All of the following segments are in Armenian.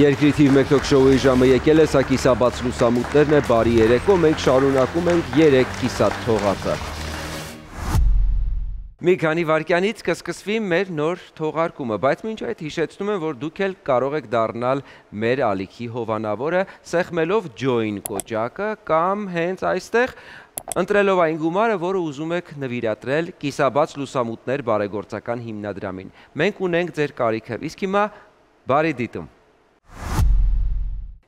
Երկրի թիվ 1 թոք շոուի ժամը եկել է, սա կիսաբաց լուսամուտներն է, բարի երեկո, մենք շարունակում ենք 3 կիսատ թողածը։ Մի քանի վարկյանից կսկսվի մեր նոր թողարկումը, բայց մինչ այդ հիշեցնում եմ, որ դուք էլ կարող եք դառնալ մեր ալիքի հովանավորը, սեղմելով join կոճակը կամ հենց այստեղ ընտրելով այն գումարը, որը ուզում եք նվիրատրել կիսաբաց լուսամուտներ բարեգործական հիմնադրամին։ Մենք ունենք ձեր կարիքը, իսկ հիմա բարի դիտում։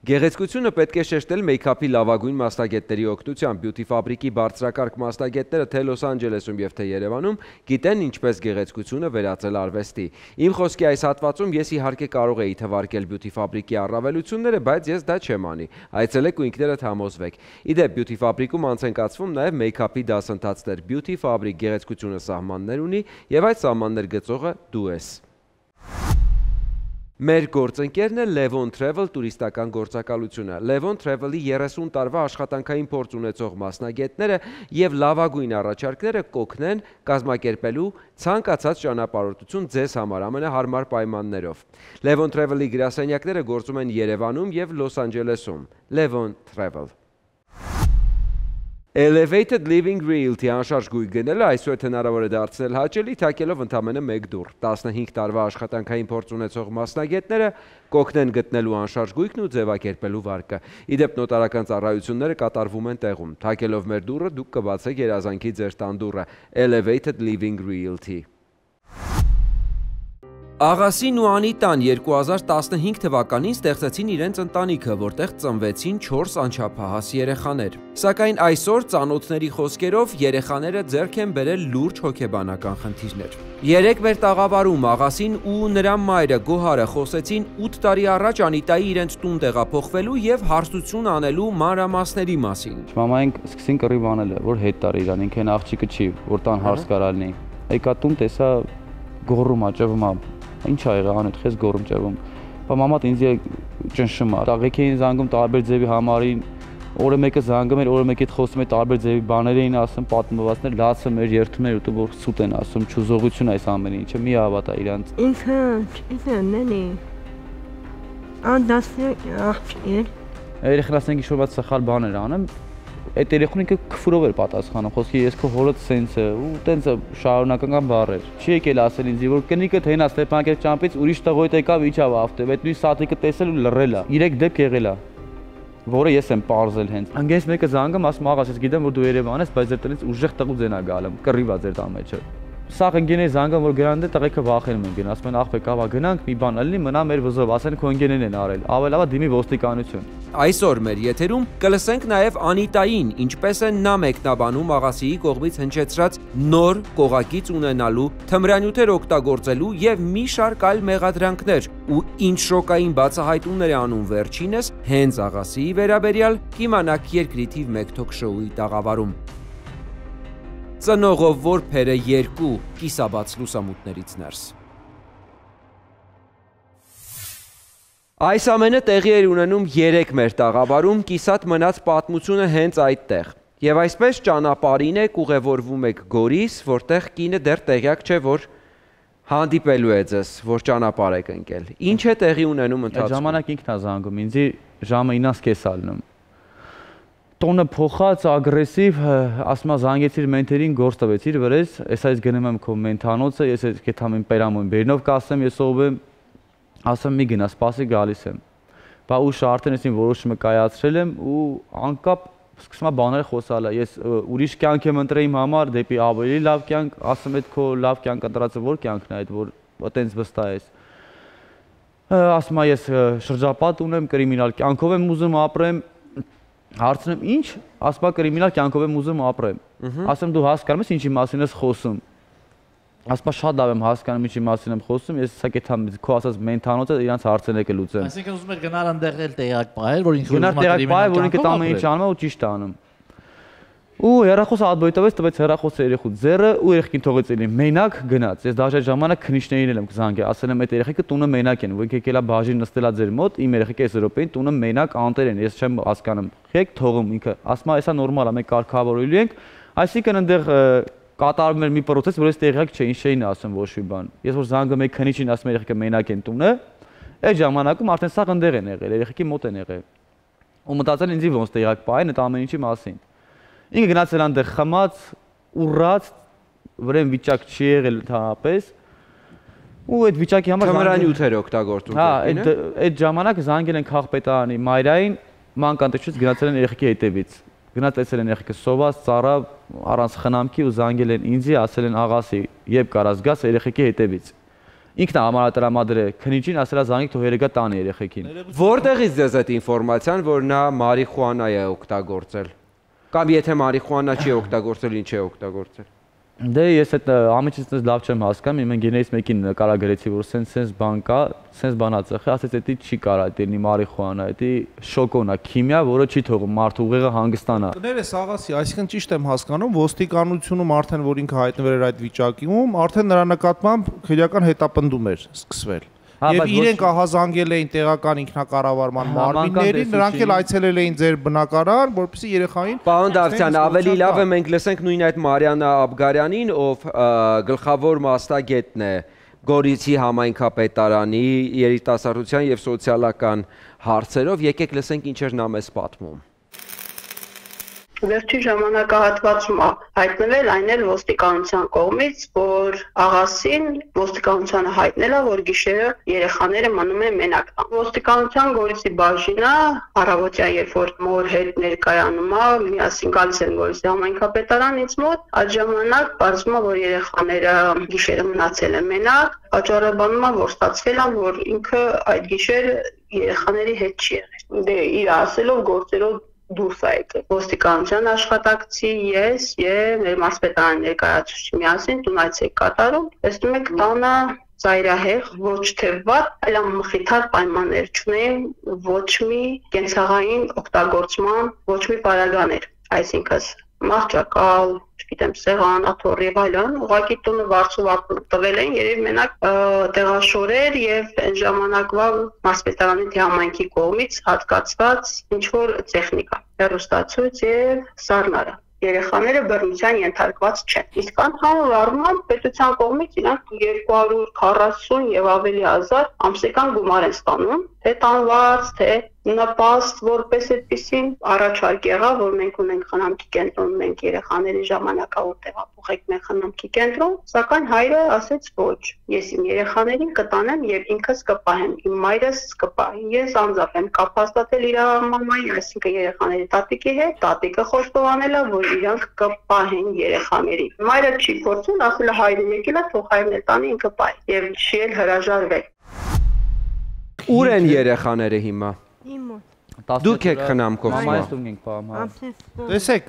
Գեղեցկությունը պետք է շեշտել մեյքափի լավագույն մասնագետների օգնությամբ։ Բյութի ֆաբրիկի բարձրակարգ մասնագետները թե Լոս Անջելեսում եւ թե Երևանում գիտեն ինչպես գեղեցկությունը վերածել արվեստի։ Իմ խոսքի այս հատվածում ես իհարկե կարող էի թվարկել բյութի ֆաբրիկի առավելությունները, բայց ես դա չեմ անի։ Այցելեք ու ինքներդ համոզվեք։ Իդեպ բյութի ֆաբրիկում անց են կացվում նաեւ մեյքափի դասընթացներ։ Բյութի ֆաբրիկ գեղեցկությունը սահմաններ ունի եւ այդ սահմաններ գծողը դու ես։ Մեր գործընկերն է Levon Travel տուրիստական գործակալությունը։ Levon Travel-ի 30 տարվա աշխատանքային փորձ ունեցող մասնագետները եւ լավագույն առաջարկները կօգնեն կազմակերպելու ցանկացած ճանապարհորդություն ձեզ համար ամենահարմար պայմաններով։ Levon Travel-ի գրասենյակները գործում են Երևանում եւ Լոս Անջելեսում։ Levon Travel Elevated Living Realty անշարժ գույք գնելը այսօր հնարավոր է դարձնել հաճելի թակելով ընդամենը մեկ դուռ։ 15 տարվա աշխատանքային փորձ ունեցող մասնագետները կօգնեն գտնելու անշարժ գույքն ու ձևակերպելու վարկը։ Իդեպ նոտարական ծառայությունները կատարվում են տեղում։ Թակելով մեր դուռը դուք կբացեք երազանքի ձեր տան դուռը։ Elevated Living Realty Աղասին ու Անիտան 2015 թվականին ստեղծեցին իրենց ընտանիքը, որտեղ ծնվեցին 4 անչափահաս երեխաներ։ Սակայն այսօր ծանոթների խոսքերով երեխաները ձեռք են բերել լուրջ հոգեբանական խնդիրներ։ Երեք մեր տաղավարում Աղասին ու նրա մայրը Գոհարը խոսեցին 8 տարի առաջ Անիտայի իրենց տուն տեղափոխվելու եւ հարստություն անելու մանրամասների մասին։ Մամային սկսին կռիվ անել, որ հետ տար իրան, ինքն աղջիկը չի, որ տան հարս կարալնի։ Եկա տուն տեսա գոռում աճվում ա Ինչ ա եղել անդ խես գորում ճևում։ Բա մամատ ինձ ճնշում ա։ Տաղեկ էին զանգում տարբեր ձևի համարին, օրը մեկը զանգում էր, օրը մեկը հետ խոսում էր տարբեր ձևի բաներ էին ասում, պատմվածներ, լացը մեր երթում էր ու որ սուտ են ասում, ճուզողություն այս ամեն ինչը, մի հավատա իրանց։ Ինքը, ինքը նենի։ Անդասը աղջիկ։ Երեխան ասենք ինչ-որ բաց սխալ բաներ անեմ, այդ երեխուն ինքը քֆուրով էր պատասխանում, խոսքի ես քո հորը սենց է ու տենց շարունակական բառեր։ Չի եկել ասել ինձ, որ կնիկը թենա Ստեփանակերտ ճամփից ուրիշ տղոյ եկավ իջավ ավտո, այդ նույն սատիկը տեսել ու լռել է։ 3 դեպք եղել է որը ես եմ parzել հենց։ Անգես մեկը զանգում, ասում աղաս, ես գիտեմ որ դու Երևան ես, բայց ձեր տնից ուժեղ տղու ձենա գալը, կռիվա ձեր տան մեջը սաղ ընկերների զանգան որ գրանդ է տղեկը վախենում են գնա ասում են աղբե կավա գնանք մի բան ալնի մնա մեր վզով ասեն քո ընկերներն են արել ավելավա դիմի ոստիկանություն այսօր մեր եթերում կլսենք նաև Անիտային ինչպես է նա մեկնաբանում աղասիի կողմից հնչեցրած նոր կողակից ունենալու թմրանյութեր օգտագործելու եւ մի շարք այլ մեղադրանքներ ու ինչ շոկային բացահայտումներ է անում վերջինս հենց աղասիի վերաբերյալ կիմանաք երկրի թիվ 1 թոք շոուի տաղավարում ծնողով որբերը երկու կիսաբաց լուսամուտներից ներս։ Այս ամենը տեղի էր ունենում երեք մեր տաղավարում, կիսատ մնաց պատմությունը հենց այդտեղ։ Եվ այսպես ճանապարհին եք ուղևորվում եք Գորիս, որտեղ կինը դեռ տեղյակ չէ, որ հանդիպելու է ձեզ, որ ճանապարհ եք ընկել։ Ինչ է տեղի ունենում ընթացքում։ Ժամանակ ինքն է զանգում, ինձ ժամը 9:30 ալնում տոնը փոխած ագրեսիվ, ասում զանգեցիր մենթերին գործ տվեցիր վրես, ես այս գնում եմ քո մենթանոցը, ես այս կեթամ եմ պերամոն բերնով կասեմ, ես ով եմ, ասեմ մի գնա, սպասի գալիս եմ։ Բա ուշ արդեն ես իմ որոշումը կայացրել եմ ու անկապ սկսում եմ բաներ խոսալը։ Ես ուրիշ կյանք եմ ընտրել իմ համար դեպի ավելի լավ կյանք, ասում այդ քո լավ կյանք ընտրածը որ կյանքն է այդ որ այտենց վստահ ես ասում եմ ես շրջապատ ունեմ, կրիմինալ կյանքով եմ ուզում ապրեմ, Հարցնում ինչ, ասպա կրիմինալ կյանքով եմ ուզում ապրեմ։ Ասեմ դու հասկանում ես ինչի մասին ես խոսում։ Ասպա շատ լավ եմ հասկանում ինչի մասին եմ խոսում, ես հեսա կեթամ քո ասած մենթանոցը իրանց հարցերն եք լուծեմ։ Այսինքն ուզում եք գնալ այնտեղ էլ տեղակ պահել, որ ինքը ուզում է կրիմինալ կյանքով ապրել։ Գնալ տեղակ պահել, որ ինքը տանը ինչ անում է ու ճիշտ է անում ու հերախոսը ադբոյտավեց տվեց հերախոսը երեխու ձեռը ու երեխին թողեց էլի մենակ գնաց ես դաժե ժամանակ քնիշներին եմ զանգել ասել եմ այդ երեխեքը տունը մենակ են ոք եկելա բաժին նստելա ձեր մոտ իմ երեխեքը այս րոպեին տունը մենակ անտեր են ես չեմ հասկանում եք թողում ինքը ասում է հեսա նորմալ է մենք կարգավորելու ենք այսինքն այնտեղ կատարվում էր մի process որ ես տեղյակ չէի ինչ էին ասում ոչ մի բան ես որ զանգում եք քնիշին ասում երեխեքը մենակ են տունը Այդ ժամանակում արդեն սա ընդեղ են եղել, երեխեքի մոտ են եղել։ Ու մտածել ինձի ոնց տեղակ պահեն այդ ամեն ինչի մասին։ Ինքը գնացել այնտեղ խմած, ուռած, վրեն վիճակ չի եղել ընդհանրապես ու այդ վիճակի համար Թմրանի ութեր օգտագործում Հա, այդ այդ ժամանակ զանգել են քաղպետարանի մայրային մանկանտեչից գնացել են երեխեքի հետևից։ Գնացել են երեխեքը սոված, ծառա առանց խնամքի ու զանգել են ինձի, ասել են աղասի, երբ կարաս գաս երեխեքի հետևից։ Ինքն է համարատրամադրել քնիչին, ասել է զանգի թող երեգա տանի երեխեքին։ Որտեղից ձեզ այդ ինֆորմացիան, որ նա մարիխուանա է օգտագործել։ Կամ եթե մարիխուանա չի օգտագործել, ինչ է օգտագործել։ Դե ես այդ ամիջից լավ չեմ հասկանում, իմ ընկերներից մեկին նկարագրեցի, որ սենց սենց բան կա, սենց բանա ծխի, ասեց դա չի կարա դերնի մարիխուանա, դա շոկոնա, քիմիա, որը չի թողում մարդ ուղեղը հանգստանա։ Ներես աղասի, այսինքն ճիշտ եմ հասկանում, ոստիկանությունում արդեն որ ինքը հայտնվել էր այդ վիճակում, արդեն նրա նկատմամբ քրեական հետապնդում էր սկսվել։ Եվ բայց ոչ- իրենք ահազանգել էին տեղական ինքնակառավարման Հա, մարմիններին, նրանք էլ այցելել էին ձեր բնակարան, որպեսզի երեխային Պարոն Դավթյան, ավելի լավ է մենք լսենք նույն այդ Մարիանա Աբգարյանին, ով գլխավոր մասնագետն է Գորիցի համայնքապետարանի երիտասարդության եւ սոցիալական հարցերով։ Եկեք լսենք ինչ էր նա մեզ պատմում։ Վերջի ժամանակահատվածում հայտնվել այն էլ ոստիկանության կողմից, որ աղասին ոստիկանությանը հայտնել է, որ գիշերը երեխաները մնում են մենակ։ Ոստիկանության Գորիսի բաժինը առավոտյան երբ որ մոր հետ ներկայանում է, միասին գալիս են Գորիսի համայնքապետարան ինձ մոտ, այդ ժամանակ բարձում է, որ երեխաները գիշերը մնացել են մենակ, աճառը բանում է, որ ստացվել է, որ ինքը այդ գիշեր երեխաների հետ չի եղել։ Դե իր ասելով գործերով դուրս է եկել։ Ոստիկանության աշխատակցի ես եւ մեր մարզպետարանի ներկայացուցիչ միասին տուն այցեք կատարում։ Տեսնում եք տանը ծայրահեղ, ոչ թե վատ, այլ մխիթար պայմաններ չունեն, ոչ մի կենցաղային օգտագործման, ոչ մի պարագաներ։ Այսինքն մահճակալ, չգիտեմ, սեղան, աթոռ եւ այլն, ուղղակի տունը վարձու տվել են, երբ մենակ տեղաշորեր եւ այն ժամանակվա մարզպետարանի համայնքի կողմից հատկացված ինչ որ տեխնիկա, հեռուստացույց եւ սառնարը երեխաները բռնության ենթարկված չեն։ Իսկ անդամով առնման պետության կողմից իրանք 240 եւ ավելի հազար ամսական գումար են ստանում, թե տանված, թե նպաստ, որպես այդպեսին առաջարկ եղավ, որ մենք ունենք խնամքի կենտրոն, մենք երեխաների ժամանակավոր տեղափոխեք մեր խնամքի կենտրոն, սակայն հայրը ասեց ոչ, ես իմ երեխաներին կտանեմ եւ ինքս կպահեմ, իմ մայրս կպահի։ Ես անձամբ եմ կապ հաստատել իր մամայի, այսինքն երեխաների տատիկի հետ, տատիկը խոստովանել է, որ իրանք կպահեն երեխաներին։ Մայրը չի փորձում, ասել է հայրը եկել է, թող հայրն էլ տանի, ինքը պահի եւ չի էլ հրաժարվել։ Ուր են երեխաները հիմա։ Իմ մոտ։ Դուք եք խնամքով Մամայից սպա։ տուն ենք Ամսից Տեսեք,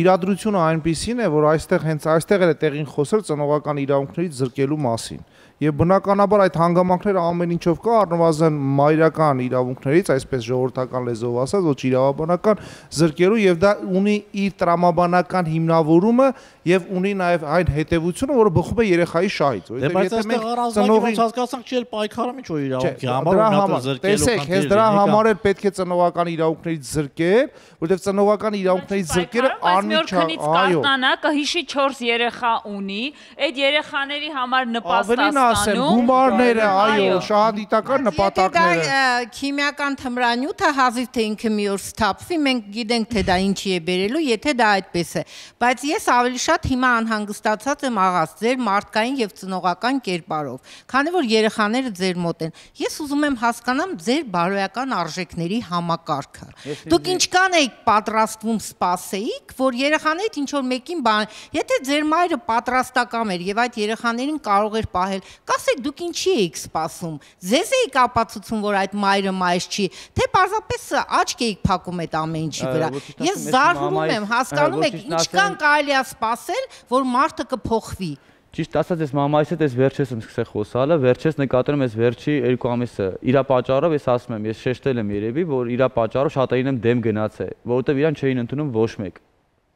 իրադրությունը այնպեսին է, որ այստեղ հենց այստեղ էլ է տեղին խոսել ծնողական իրավունքներից զրկելու մասին։ Եվ բնականաբար այդ հանգամանքները ամեն ինչով կա, առնվազն մայրական իրավունքներից, այսպես ժողովրդական լեզվով ասած, ոչ իրավաբանական զրկելու եւ դա ունի իր տրամաբանական հիմնավորումը եւ ունի նաեւ այն հետեւությունը, որը բխում է երեխայի շահից, Դե բայց այստեղ առանձնವಾಗಿ ոնց հասկացանք չի էլ պայքարում ինչ որ իրավունքի համար դրա ու համար զրկելու տեսեք, հենց դրա համար էլ պետք է ծնողական իրավունքներից զրկել, որովհետև ծնողական իրավունքներից զրկելը անմիջական այո։ կհիշի 4 երեխա ունի, այդ երեխաների համար նպաստ Ավելին ասեմ, գումարները, այո, շահադիտական նպատակները։ Եթե դա քիմիական թմրանյութը հազիվ թե ինքը մի օր սթափվի, մենք գիտենք թե դա ինչի է բերելու, եթե դա այդպես է։ Բայց ես ավելի շատ հիմա անհանգստացած եմ աղաց ձեր մարդկային եւ ծնողական կերպարով, քանի որ երեխաները ձեր մոտ են։ Ես ուզում եմ հասկանամ ձեր բարոյական արժեքների համակարգը։ Դուք ինչքան եք պատրաստվում սпасեիք, որ երեխաներդ ինչ որ մեկին բան, եթե ձեր մայրը պատրաստական էր եւ այդ երեխաներին կարող էր պահել, կասեք դուք ինչի էիք սպասում։ Ձեզ էիք ապացուցում, որ այդ մայրը մայր չի, թե պարզապես աչք էիք փակում այդ ամեն ինչի վրա։ Ես զարհուրում եմ, հասկանում եք, ինչքան կարելի է սպասել, որ մարդը կփոխվի։ Ճիշտ ասած, ես մամայիս հետ էս վերջես եմ սկսել խոսալը, վերջես նկատում եմ էս վերջի երկու ամիսը։ Իրա պատճառով ես ասում եմ, ես շեշտել եմ երևի, որ իրա պատճառով շատերին եմ դեմ գնացել, որովհետև իրան չէին ընդունում ոչ մեկ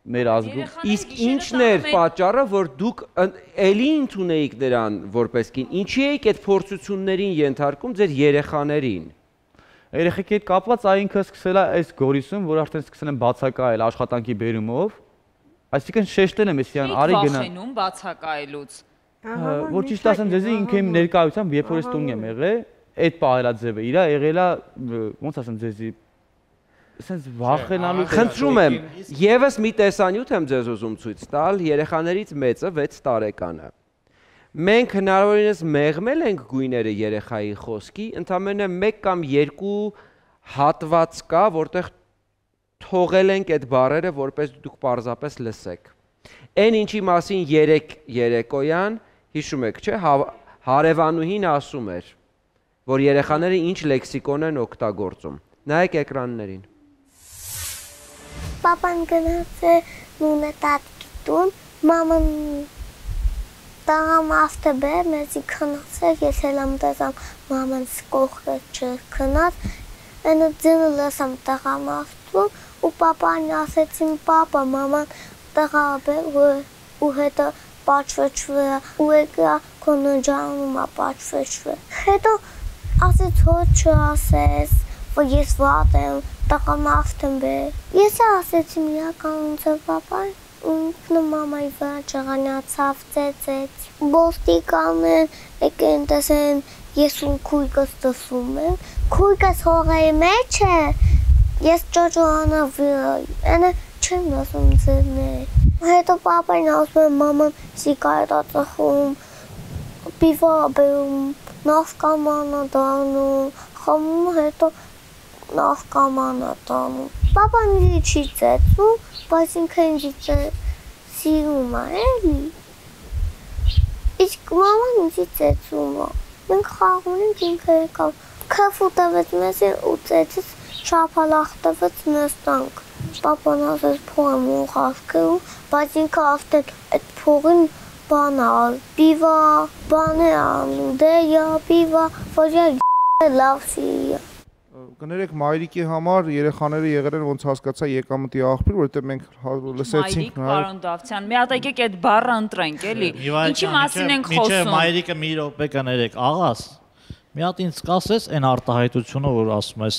մեր ազգում։ Իսկ ինչն էր պատճառը, որ դուք էլի ընդունեիք նրան որպես կին։ Ինչի էիք այդ փորձություններին ենթարկում ձեր երեխաներին։ Երեխեքի հետ կապված այնքը սկսել է այս գորիսում, որ արդեն սկսել են բացակայել աշխատանքի բերումով։ Այսինքն շեշտել եմ ես իրան, արի գնա։ վախենում բացակայելուց։ Որ ճիշտ ասեմ, ձեզի ինքը իմ ներկայությամբ, երբ որ ես տուն եմ եղել, այդ պահելաձևը իրա եղելա ոնց ասեմ ձեզի սենց վախենալու Խնդրում եմ, եւս մի տեսանյութ եմ ձեզ ուզում ցույց տալ, երեխաներից մեծը 6 տարեկանը։ Մենք հնարավորինս մեղմել ենք գույները երեխայի խոսքի, ընդամենը 1 կամ 2 հատված կա, որտեղ թողել ենք այդ բառերը, որպես դուք պարզապես լսեք։ Այն ինչի մասին 3 երեկոյան, հիշում եք, չէ, հա- հարևանուհին ասում էր, որ երեխաները ինչ լեքսիկոն են օգտագործում։ Նայեք էկրաններին։ Papan գնաց է նունը տատկի տուն, մաման տաղամ ավտոբե մեզի քնացել, ես էլ եմ տեսամ մաման սկողը չքնած, այնը ձնը լսամ տաղամ ավտում ու պապան ասեցին պապա մաման տղաբե ու հետո պատշվեչվե ու եկա կոնոջանում ա պատշվեչվե հետո ասեց հոչ չասես որ ես վատ եմ, տղամ ավտեմ բե։ Ես ասեցի միական ունցը պապան, ինքնը մամայի վրա ճղանացավ ծեծեց։ Ոստիկանն եկեն տեսեն ես ու քույկս տեսում եմ։ Քույկս հողի մեջ է։ Ես ճոճոանա վրա, այնը չեմ ասում ձերն է։ Հետո պապան ասում է մաման սիգարետա ծխում, պիվա բերում, նավկամանա դառնում, խմում հետո լավ կամանա տանում։ Պապան ինձ չի ծեծում, բայց ինքը ինձ սիրում է, էլի։ Իսկ մաման ինձ ծեծում է։ Մենք խաղում ենք ինքը եկավ։ Քաֆու տվեց մեզ ու ծեծեց շափալախ տվեց նստանք։ Պապան ասեց փողը ուղարկելու, բայց ինքը ավտել այդ փողին բան ա, պիվա, բան է անում, դե յա պիվա, որ լավ սիրի կներեք մայրիկի համար երեխաները եղել են ոնց հասկացա եկամտի աղբյուր, որովհետև մենք լսեցինք նա։ Մայրիկ, պարոն Դավթյան, մի հատ եկեք այդ բառը ընտրենք, էլի։ Ինչի մասին ենք խոսում։ Միջև մայրիկը մի րոպե կներեք, աղաս։ Մի հատ ինձ կասես այն արտահայտությունը, որ ասում ես,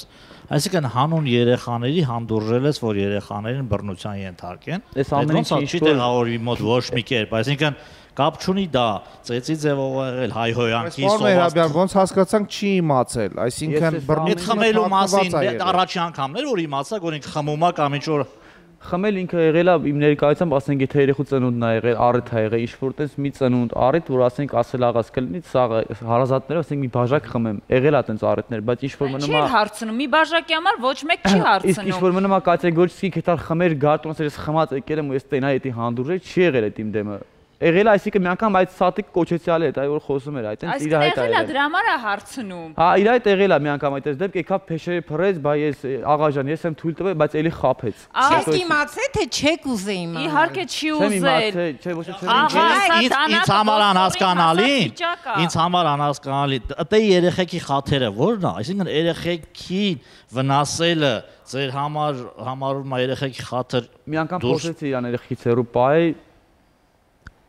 այսինքն հանուն երեխաների հանդուրժել ես, որ երեխաներին բռնության ենթարկեն։ Այս ամենը չի տեղավորվի մոտ ոչ մի կերպ, այսինքն կապ չունի դա ծեծի ձևով եղել հայհոյանքի սովաստ ոնց հասկացանք չի իմացել այսինքն բռնիտ խմելու մասին առաջի անգամն էր որ իմացա որ ինքը խմում է կամ ինչ որ խմել ինքը եղել է իմ ներկայությամբ ասենք եթե երեխու ծնունդն է եղել առիթ է եղել ինչ որ տես մի ծնունդ առիթ որ ասենք ասել աղաս կլինի սա հարազատները ասենք մի բաժակ խմեմ եղել է տենց առիթներ բայց ինչ որ մնում է չի հարցնում մի բաժակի համար ոչ մեկ չի հարցնում իսկ ինչ որ մնում է կատեգորիի կետար խմեր գարտոնս ես խմած եկել եմ ու ես տենա էտի հանդուրժե չի եղել այդ իմ դեմը եղել այսինքն մի անգամ այդ սատիկ կոչեցյալ է, այ որ խոսում էր, այտենց իր հետ այ։ Այսինքն դրա համար է հարցնում։ Հա, իր հետ եղել է մի անգամ այտենց դեպք, եկավ փեշերը փռեց, բայ ես աղաժան, ես եմ թույլ տվել, բայց էլի խափեց։ Իսկ իմացե թե չեք ուզե իմանալ։ Իհարկե չի ուզել։ Չէ, ոչ չէ։ Ինձ համար անհասկանալի։ Ինձ համար անհասկանալի։ Դե երեխեքի խաթերը ո՞րն է։ Այսինքն երեխեքի վնասելը ձեր համար համարում է երեխեքի խաթր։ Մի անգամ խոսեցի իրան երեխից հերու բայ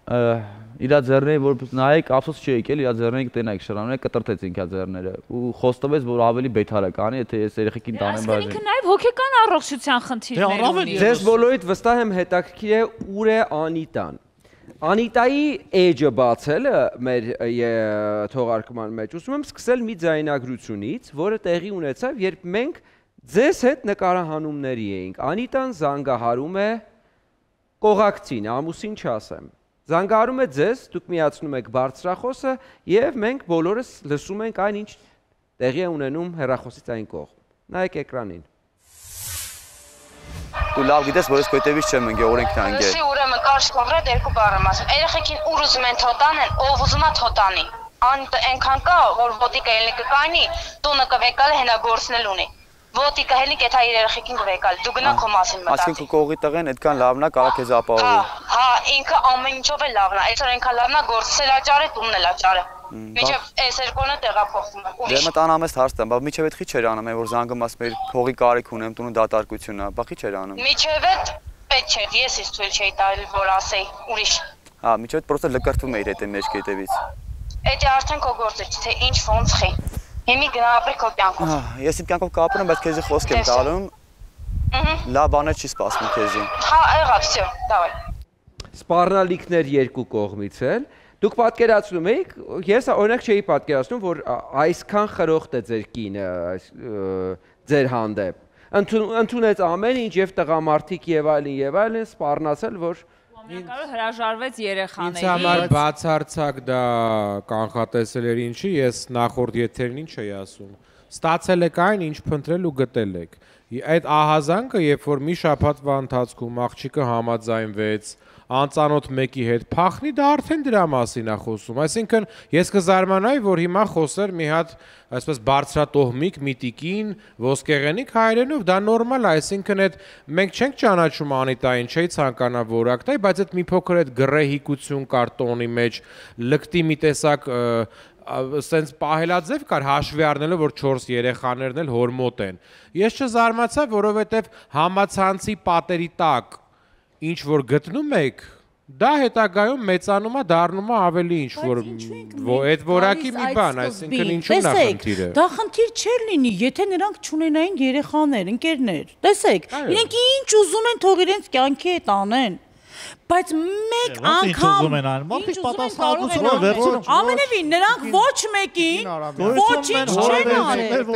իրա ձեռները որ նայեք ափսոս չի եկել իրա ձեռները կտենայք շրանները կտրտեցինք իրա ձեռները ու խոստովեց որ ավելի բեթար է կանի եթե ես երեխեքին տանեմ բաժին ինքը նաև հոգեկան առողջության խնդիրներ դե, ունի ձեզ բոլորիդ վստահ եմ հետաքրքիր է ուր է Անիտան Անիտայի էջը բացելը մեր թողարկման մեջ ուզում եմ սկսել մի ձայնագրությունից, որը տեղի ունեցավ, երբ մենք ձեզ հետ նկարահանումների էինք։ Անիտան զանգահարում է կողակցին, ամուսին չասեմ Զանգարում է ձեզ, դուք միացնում եք բարձրախոսը եւ մենք բոլորս լսում ենք այն ինչ տեղի է ունենում հեռախոսից այն կողմ։ Նայեք էկրանին։ Դու լավ գիտես, որ ես կոյտեվից չեմ ընկե օրենքն անգե։ Շի ուրեմն կարճ կոնկրետ երկու բառ եմ ասում։ Երեխեքին ուր ուզում են թոտանեն, ով ուզում է թոտանի։ Ան այնքան կա, որ ոտիկը ելնի կկայնի, տունը կվեկալ հենա գործնել ունի ոտիկը հելիկ այդ հայ երեխեքին գվեկալ։ Դու գնա քո մասին մտածի։ Այսինքն քո կողի տղեն այդքան լավն է, կարա քեզ ապահովի։ Հա, ինքը ամեն ինչով է լավն է։ Այսօր այնքան լավն է, գործել է ճարը, տունն էլ է ճարը։ Միջև այս երկոնը տեղափոխվում է։ Դե մտ անամես հարց տամ, բա միջև այդ խի չեր անում, որ զանգում ասում էր փողի կարիք ունեմ, տունը դատարկությունն է, բա խի չեր անում։ Միջև այդ պետք չէ, ես իսկ թույլ չէի տալի, որ ասեի ուրիշ։ Հա, միջև այդ պրոցեսը լկրտվում է իր հետ մեջ կետևից։ Էդի արդեն քո գործը թե ինչ ոնց խի։ Հիմի գնա ապրի քո կյանքով։ Ես իմ կյանքով կապրում եմ, բայց քեզի խոսք եմ տալում։ Լավ բաներ չի սպասվում քեզի։ Հա, եղավ, всё, давай։ Սպառնալիքներ երկու կողմից էլ։ Դուք պատկերացնում եք, ես օրինակ չէի պատկերացնում, որ այսքան խրոխտ է ձեր կինը ձեր հանդեպ։ Ընդունեց ամեն ինչ եւ տղամարդիկ եւ այլն եւ այլն, սպառնացել, որ Կարող հրաժարվեց երեխաների։ Ինձ համար բացարձակ դա կանխատեսել էր ինչի, ես նախորդ եթերին ինչ էի ասում։ Ստացել եք այն, ինչ փնտրել ու գտել եք։ Այդ ահազանգը, երբ որ մի շաբաթվա ընթացքում աղջիկը համաձայնվեց, անծանոթ մեկի հետ փախնի, դա արդեն դրա մասին է խոսում։ Այսինքն ես կզարմանայի, որ հիմա խոսեր մի հատ այսպես բարձրատոհմիկ միտիկին ոսկեղենիկ հայերենով, դա նորմալ է, այսինքն այդ մենք չենք ճանաչում Անիտային, չէի ցանկանա որակ տայի, բայց այդ մի փոքր այդ գրեհիկություն կար տոնի մեջ, լկտի մի տեսակ սենց պահելաձև կար հաշվի առնելով որ 4 երեխաներն էլ հոր մոտ են։ Ես չզարմացա, որովհետև համացանցի պատերի տակ ինչ որ գտնում եք, դա հետագայում մեծանում է, դառնում է ավելի ինչ որ այդ որակի մի բան, այսինքն ինչու՞ն է խնդիրը։ Դա խնդիր չէր լինի, եթե նրանք ճունենային երեխաներ, ընկերներ։ Տեսեք, իրենք ինչ ուզում են, թող իրենց կյանքի հետ անեն բայց մեկ անգամ մարդիկ պատասխանատվությունը վերցնում։ Ամենևին նրանք ոչ մեկին ոչինչ չեն արել։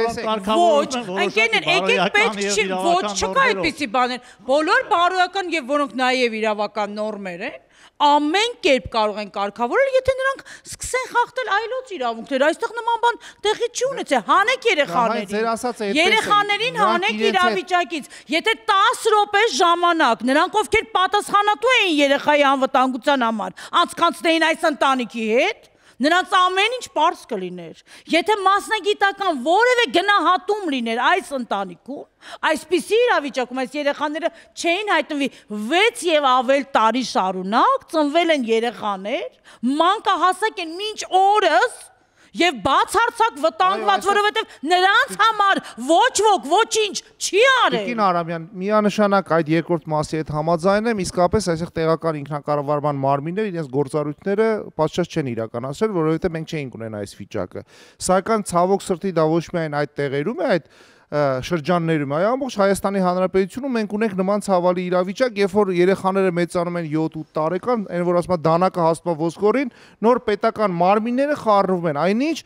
Ոչ, ընկերներ, եկեք պետք չի, ոչ չկա այդպիսի բաներ։ Բոլոր բարոյական եւ որոնք նաեւ իրավական նորմեր են, ամեն կերպ կարող են կարգավորել, եթե նրանք սկսեն խախտել այլոց իրավունքներ։ Այստեղ նման բան տեղի չի ունեցել։ Հանեք երեխաներին։ Երեխաներին հանեք իրավիճակից։ Եթե 10 րոպե ժամանակ նրանք ովքեր պատասխանատու էին երեխայի անվտանգության համար, անցկացնեին այս ընտանիքի հետ, նրանց ամեն ինչ པարս կլիներ։ Եթե մասնագիտական որևէ գնահատում լիներ այս ընտանիքում, այսպիսի իրավիճակում այս երեխաները չէին հայտնվի 6 եւ ավել տարի շարունակ, ծնվել են երեխաներ, մանկահասակ են մինչ օրս եւ բացարձակ վտանգված, որովհետեւ նրանց համար ոչ ոք ոչինչ չի արել։ Տիկին Արամյան, միանշանակ այդ երկրորդ մասի հետ համաձայն եմ, իսկապես այսեղ տեղական ինքնակառավարման մարմինները իրենց գործառույթները պատշաճ չեն իրականացրել, որովհետեւ մենք չէինք ունենա այս վիճակը։ Սակայն ցավոք սրտի դա ոչ միայն այդ տեղերում է, այդ շրջաններում, այ ամբողջ Հայաստանի Հանրապետությունում մենք ունենք նման ցավալի իրավիճակ, երբ որ երեխաները մեծանում են 7-8 տարեկան, այն որ ասում է դանակը հասնում է ոսկորին, նոր պետական մարմինները խառնվում են։ Այնինչ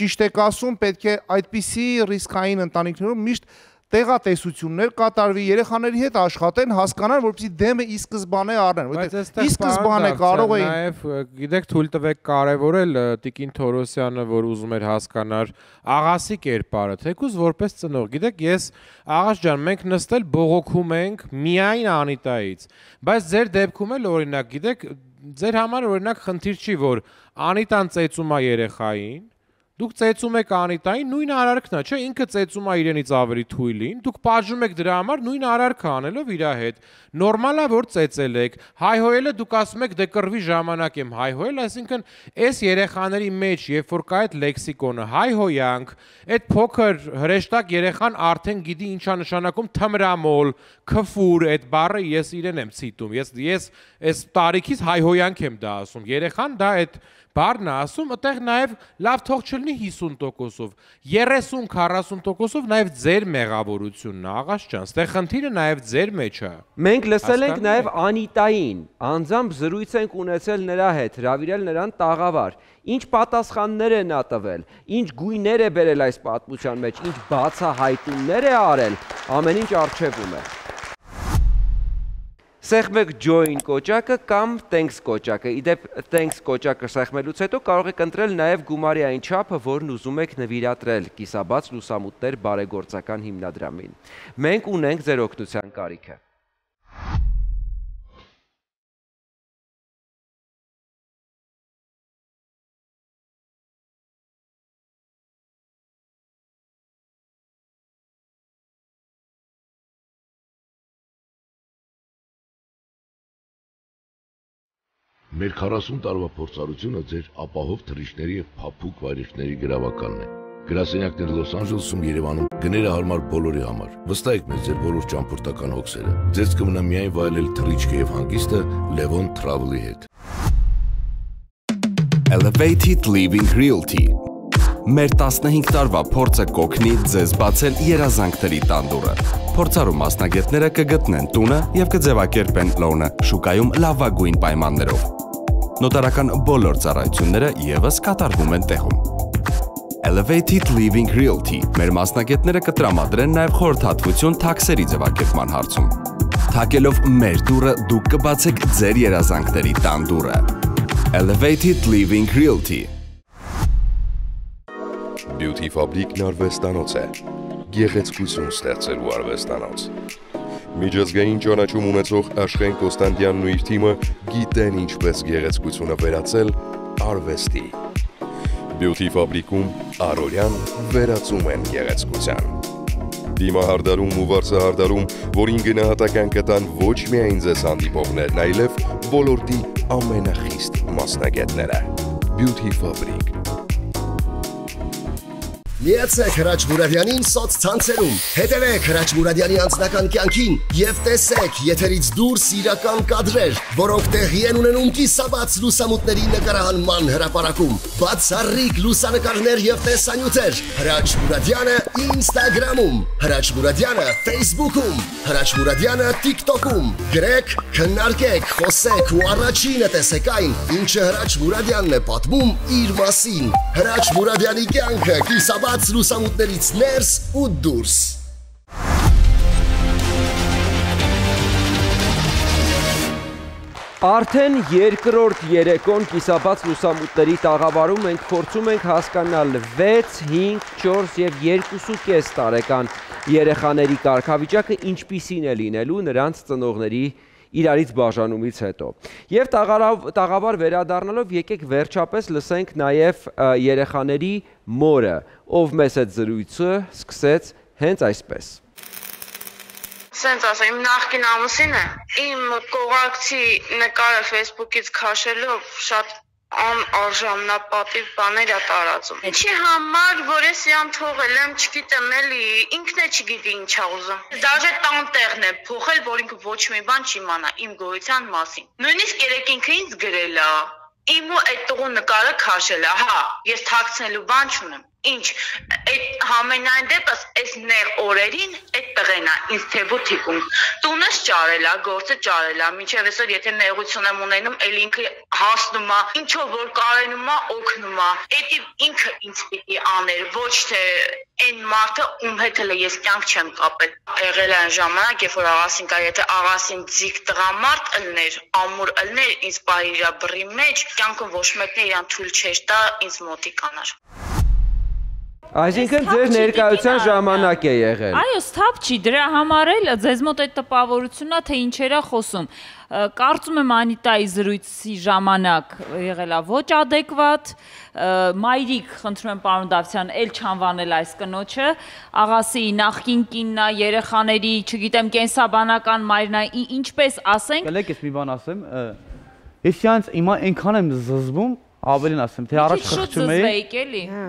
ճիշտ եք ասում, պետք է այդպիսի ռիսկային ընտանիքներում միշտ տեղատեսություններ կատարվի, երեխաների հետ աշխատեն, հասկանան, որպեսզի դեմը ի սկզբանե առնեն, որովհետեւ ի սկզբանե կարող էին նաև գիտեք թույլ տվեք կարևորել Տիկին Թորոսյանը, որ ուզում էր հասկանալ աղասի կերպարը, թեկուզ որպես ծնող։ Գիտեք, ես աղաս ջան, մենք նստել բողոքում ենք միայն Անիտայից, բայց ձեր դեպքում էլ օրինակ, գիտեք, ձեր համար օրինակ խնդիր չի, որ Անիտան ծեծում է երեխային, Դուք ծեծում եք Անիտային, նույն արարքն է, չէ՞, ինքը ծեծում է իրենից ավելի թույլին, դուք բաժնում եք դրա համար նույն արարքը անելով իր հետ։ Նորմալ է, որ ծեծել եք։ Հայհոյելը դուք ասում եք դե կռվի ժամանակ եմ հայհոյել, այսինքն այս երեխաների մեջ, երբ որ կա այդ լեքսիկոնը, հայհոյանք, այդ փոքր հրեշտակ երեխան արդեն գիտի ինչա նշանակում թմրամոլ, քֆուր, այդ բառը ես իրեն եմ ցիտում։ Ես ես այս տարիքից հայհոյանք եմ դա ասում։ Երեխան դա այդ բառն է ասում, այդտեղ նաև լավ թող չլինի 50%-ով, 30-40%-ով նաև ձեր մեղավորությունն է, աղաս ջան, այդտեղ խնդիրը նաև ձեր մեջ է։ Մենք լսել ենք նաև Անիտային, անձամբ զրույց ենք ունեցել նրա հետ, հravirել նրան տաղավար։ Ինչ պատասխաններ է նա տվել, ինչ գույներ է բերել այս պատմության մեջ, ինչ բացահայտումներ է արել, ամեն ինչ արժևում է։ Սեղմեք join կոճակը կամ thanks կոճակը։ Իդեպ thanks կոճակը սեղմելուց հետո կարող եք ընտրել նաև գումարի այն չափը, որն ուզում եք նվիրատրել կիսաբաց լուսամուտներ բարեգործական հիմնադրամին։ Մենք ունենք ձեր օգնության կարիքը։ Մեր 40 տարվա փորձառությունը ձեր ապահով թռիչքների եւ փափուկ վայրիչների գրավականն է։ Գրասենյակներ Լոս Անջելեսում, Երևանում գները հարմար բոլորի համար։ Վստահեք մեզ ձեր բոլոր ճամփորդական հոգսերը։ Ձեզ կմնա միայն վայելել թռիչքը եւ հանգիստը Levon Travel-ի հետ։ Elevated Living Realty. Մեր 15 տարվա փորձը կոգնի ձեզ բացել երազանքների տանդուրը։ Փորձառու մասնագետները կգտնեն տունը եւ կձևակերպեն լոնը շուկայում լավագույն պայմաններով Նոտարական բոլոր ծառայությունները եւս կատարվում են տեղում։ Elevated Living Realty. Մեր մասնագետները կտրամադրեն նաև խորհրդատվություն թաքսերի ձևակերպման հարցում։ Թակելով մեր դուռը դուք կբացեք ձեր երազանքների տան դուռը։ Elevated Living Realty. Beauty Fabric-ն արվեստանոց է։ Գեղեցկություն ստեղծելու արվեստանոց։ Միջազգային ճանաչում ունեցող Աշխեն Կոստանդյանն ու իր թիմը գիտեն ինչպես գեղեցկությունը վերածել արվեստի։ Beauty Fabric-ում առօրյան վերածում են գեղեցկության։ Դիմահարդարում ու վարսահարդարում, որին գնահատական կտան ոչ միայն ձեզ հանդիպողներն, այլև ոլորտի ամենախիստ մասնագետները։ Beauty Fabric Միացեք Հրաչ Մուրադյանին սոցցանցերում։ Հետևեք Հրաչ Մուրադյանի անձնական կյանքին եւ տեսեք եթերից դուրս իրական կադրեր, որոնք տեղի են ունենում կիսաբաց լուսամուտների նկարահանման հրապարակում։ Բացառիկ լուսանկարներ եւ տեսանյութեր։ Հրաչ Մուրադյանը Instagram-ում, Հրաչ Մուրադյանը Facebook-ում, Հրաչ Մուրադյանը TikTok-ում։ Գրեք, քննարկեք, խոսեք ու առաջինը տեսեք այն, ինչը Հրաչ Մուրադյանն է պատմում իր մասին։ Հրաչ Մուրադյանի կյանքը կիսաբաց բաց լուսամուտներից ներս ու դուրս։ Արդեն երկրորդ երեկոն կիսաբաց լուսամուտների տաղավարում ենք փորձում ենք հասկանալ 6, 5, 4 եւ 2.5 տարեկան երեխաների կարգավիճակը ինչպիսին է լինելու նրանց ծնողների իրարից բաժանումից հետո։ Եվ տաղավար վերադառնալով եկեք վերջապես լսենք նաև երեխաների մորը, ով մեզ այդ զրույցը սկսեց հենց այսպես սենց ասա, իմ նախկին ամուսինը իմ կողակցի նկարը Facebook-ից քաշելով շատ ան արժանապատիվ բաներ է տարածում։ Ինչի համար, որ ես իրան թողել եմ, չգիտեմ էլի, ինքն է չգիտի ինչ ա ուզում։ Դաժե տանտեղն է փոխել, որ ինքը ոչ մի բան չիմանա իմ գոյության մասին։ Նույնիսկ երեք ինքը ինձ գրել է, իմ ու այդ տղու նկարը քաշել է, հա, ես թաքցնելու բան չունեմ։ Ինչ, այդ համենայն դեպս այս նեղ օրերին այդ տղենա ինձ թեբու թիկում։ Տունս ճարելա, գործը ճարելա, մինչև այսօր եթե նեղություն եմ ունենում, ել ինքը հասնում է, ինչով որ կարենում է, օգնում է։ Էդի ինքը ինձ պիտի աներ, ոչ թե այն մարդը, ում հետ էլ ես կյանք չեմ կապել։ Եղել այն ժամանակ, երբ որ աղասին կա, եթե աղասին ձիգ տղամարդ ըլներ, ամուր ըլներ, ինձ բարի իր բռի մեջ, կյանքում ոչ մեկն իրան թույլ չէր տա ինձ մոտիկանար։ Այսինքն ձեր ներկայության ժամանակ է եղել։ Այո, սթափ չի, դրա համար էլ ձեզ մոտ այդ տպավորությունն է, թե ինչեր է խոսում։ Կարծում եմ Անիտայի զրույցի ժամանակ եղել է ոչ adekvat, մայրիկ, խնդրում եմ պարոն Դավթյան, ել չանվանել այս կնոջը, աղասի նախքին կինն է, երեխաների, չգիտեմ, կենսաբանական մայրն է, ինչպես ասենք։ Գալեք ես մի բան ասեմ, ես իրանց հիմա այնքան եմ զզվում, ավելին ասեմ, թե առաջ խղճում էի։ Շուտ զզվեիք էլի։ Հա,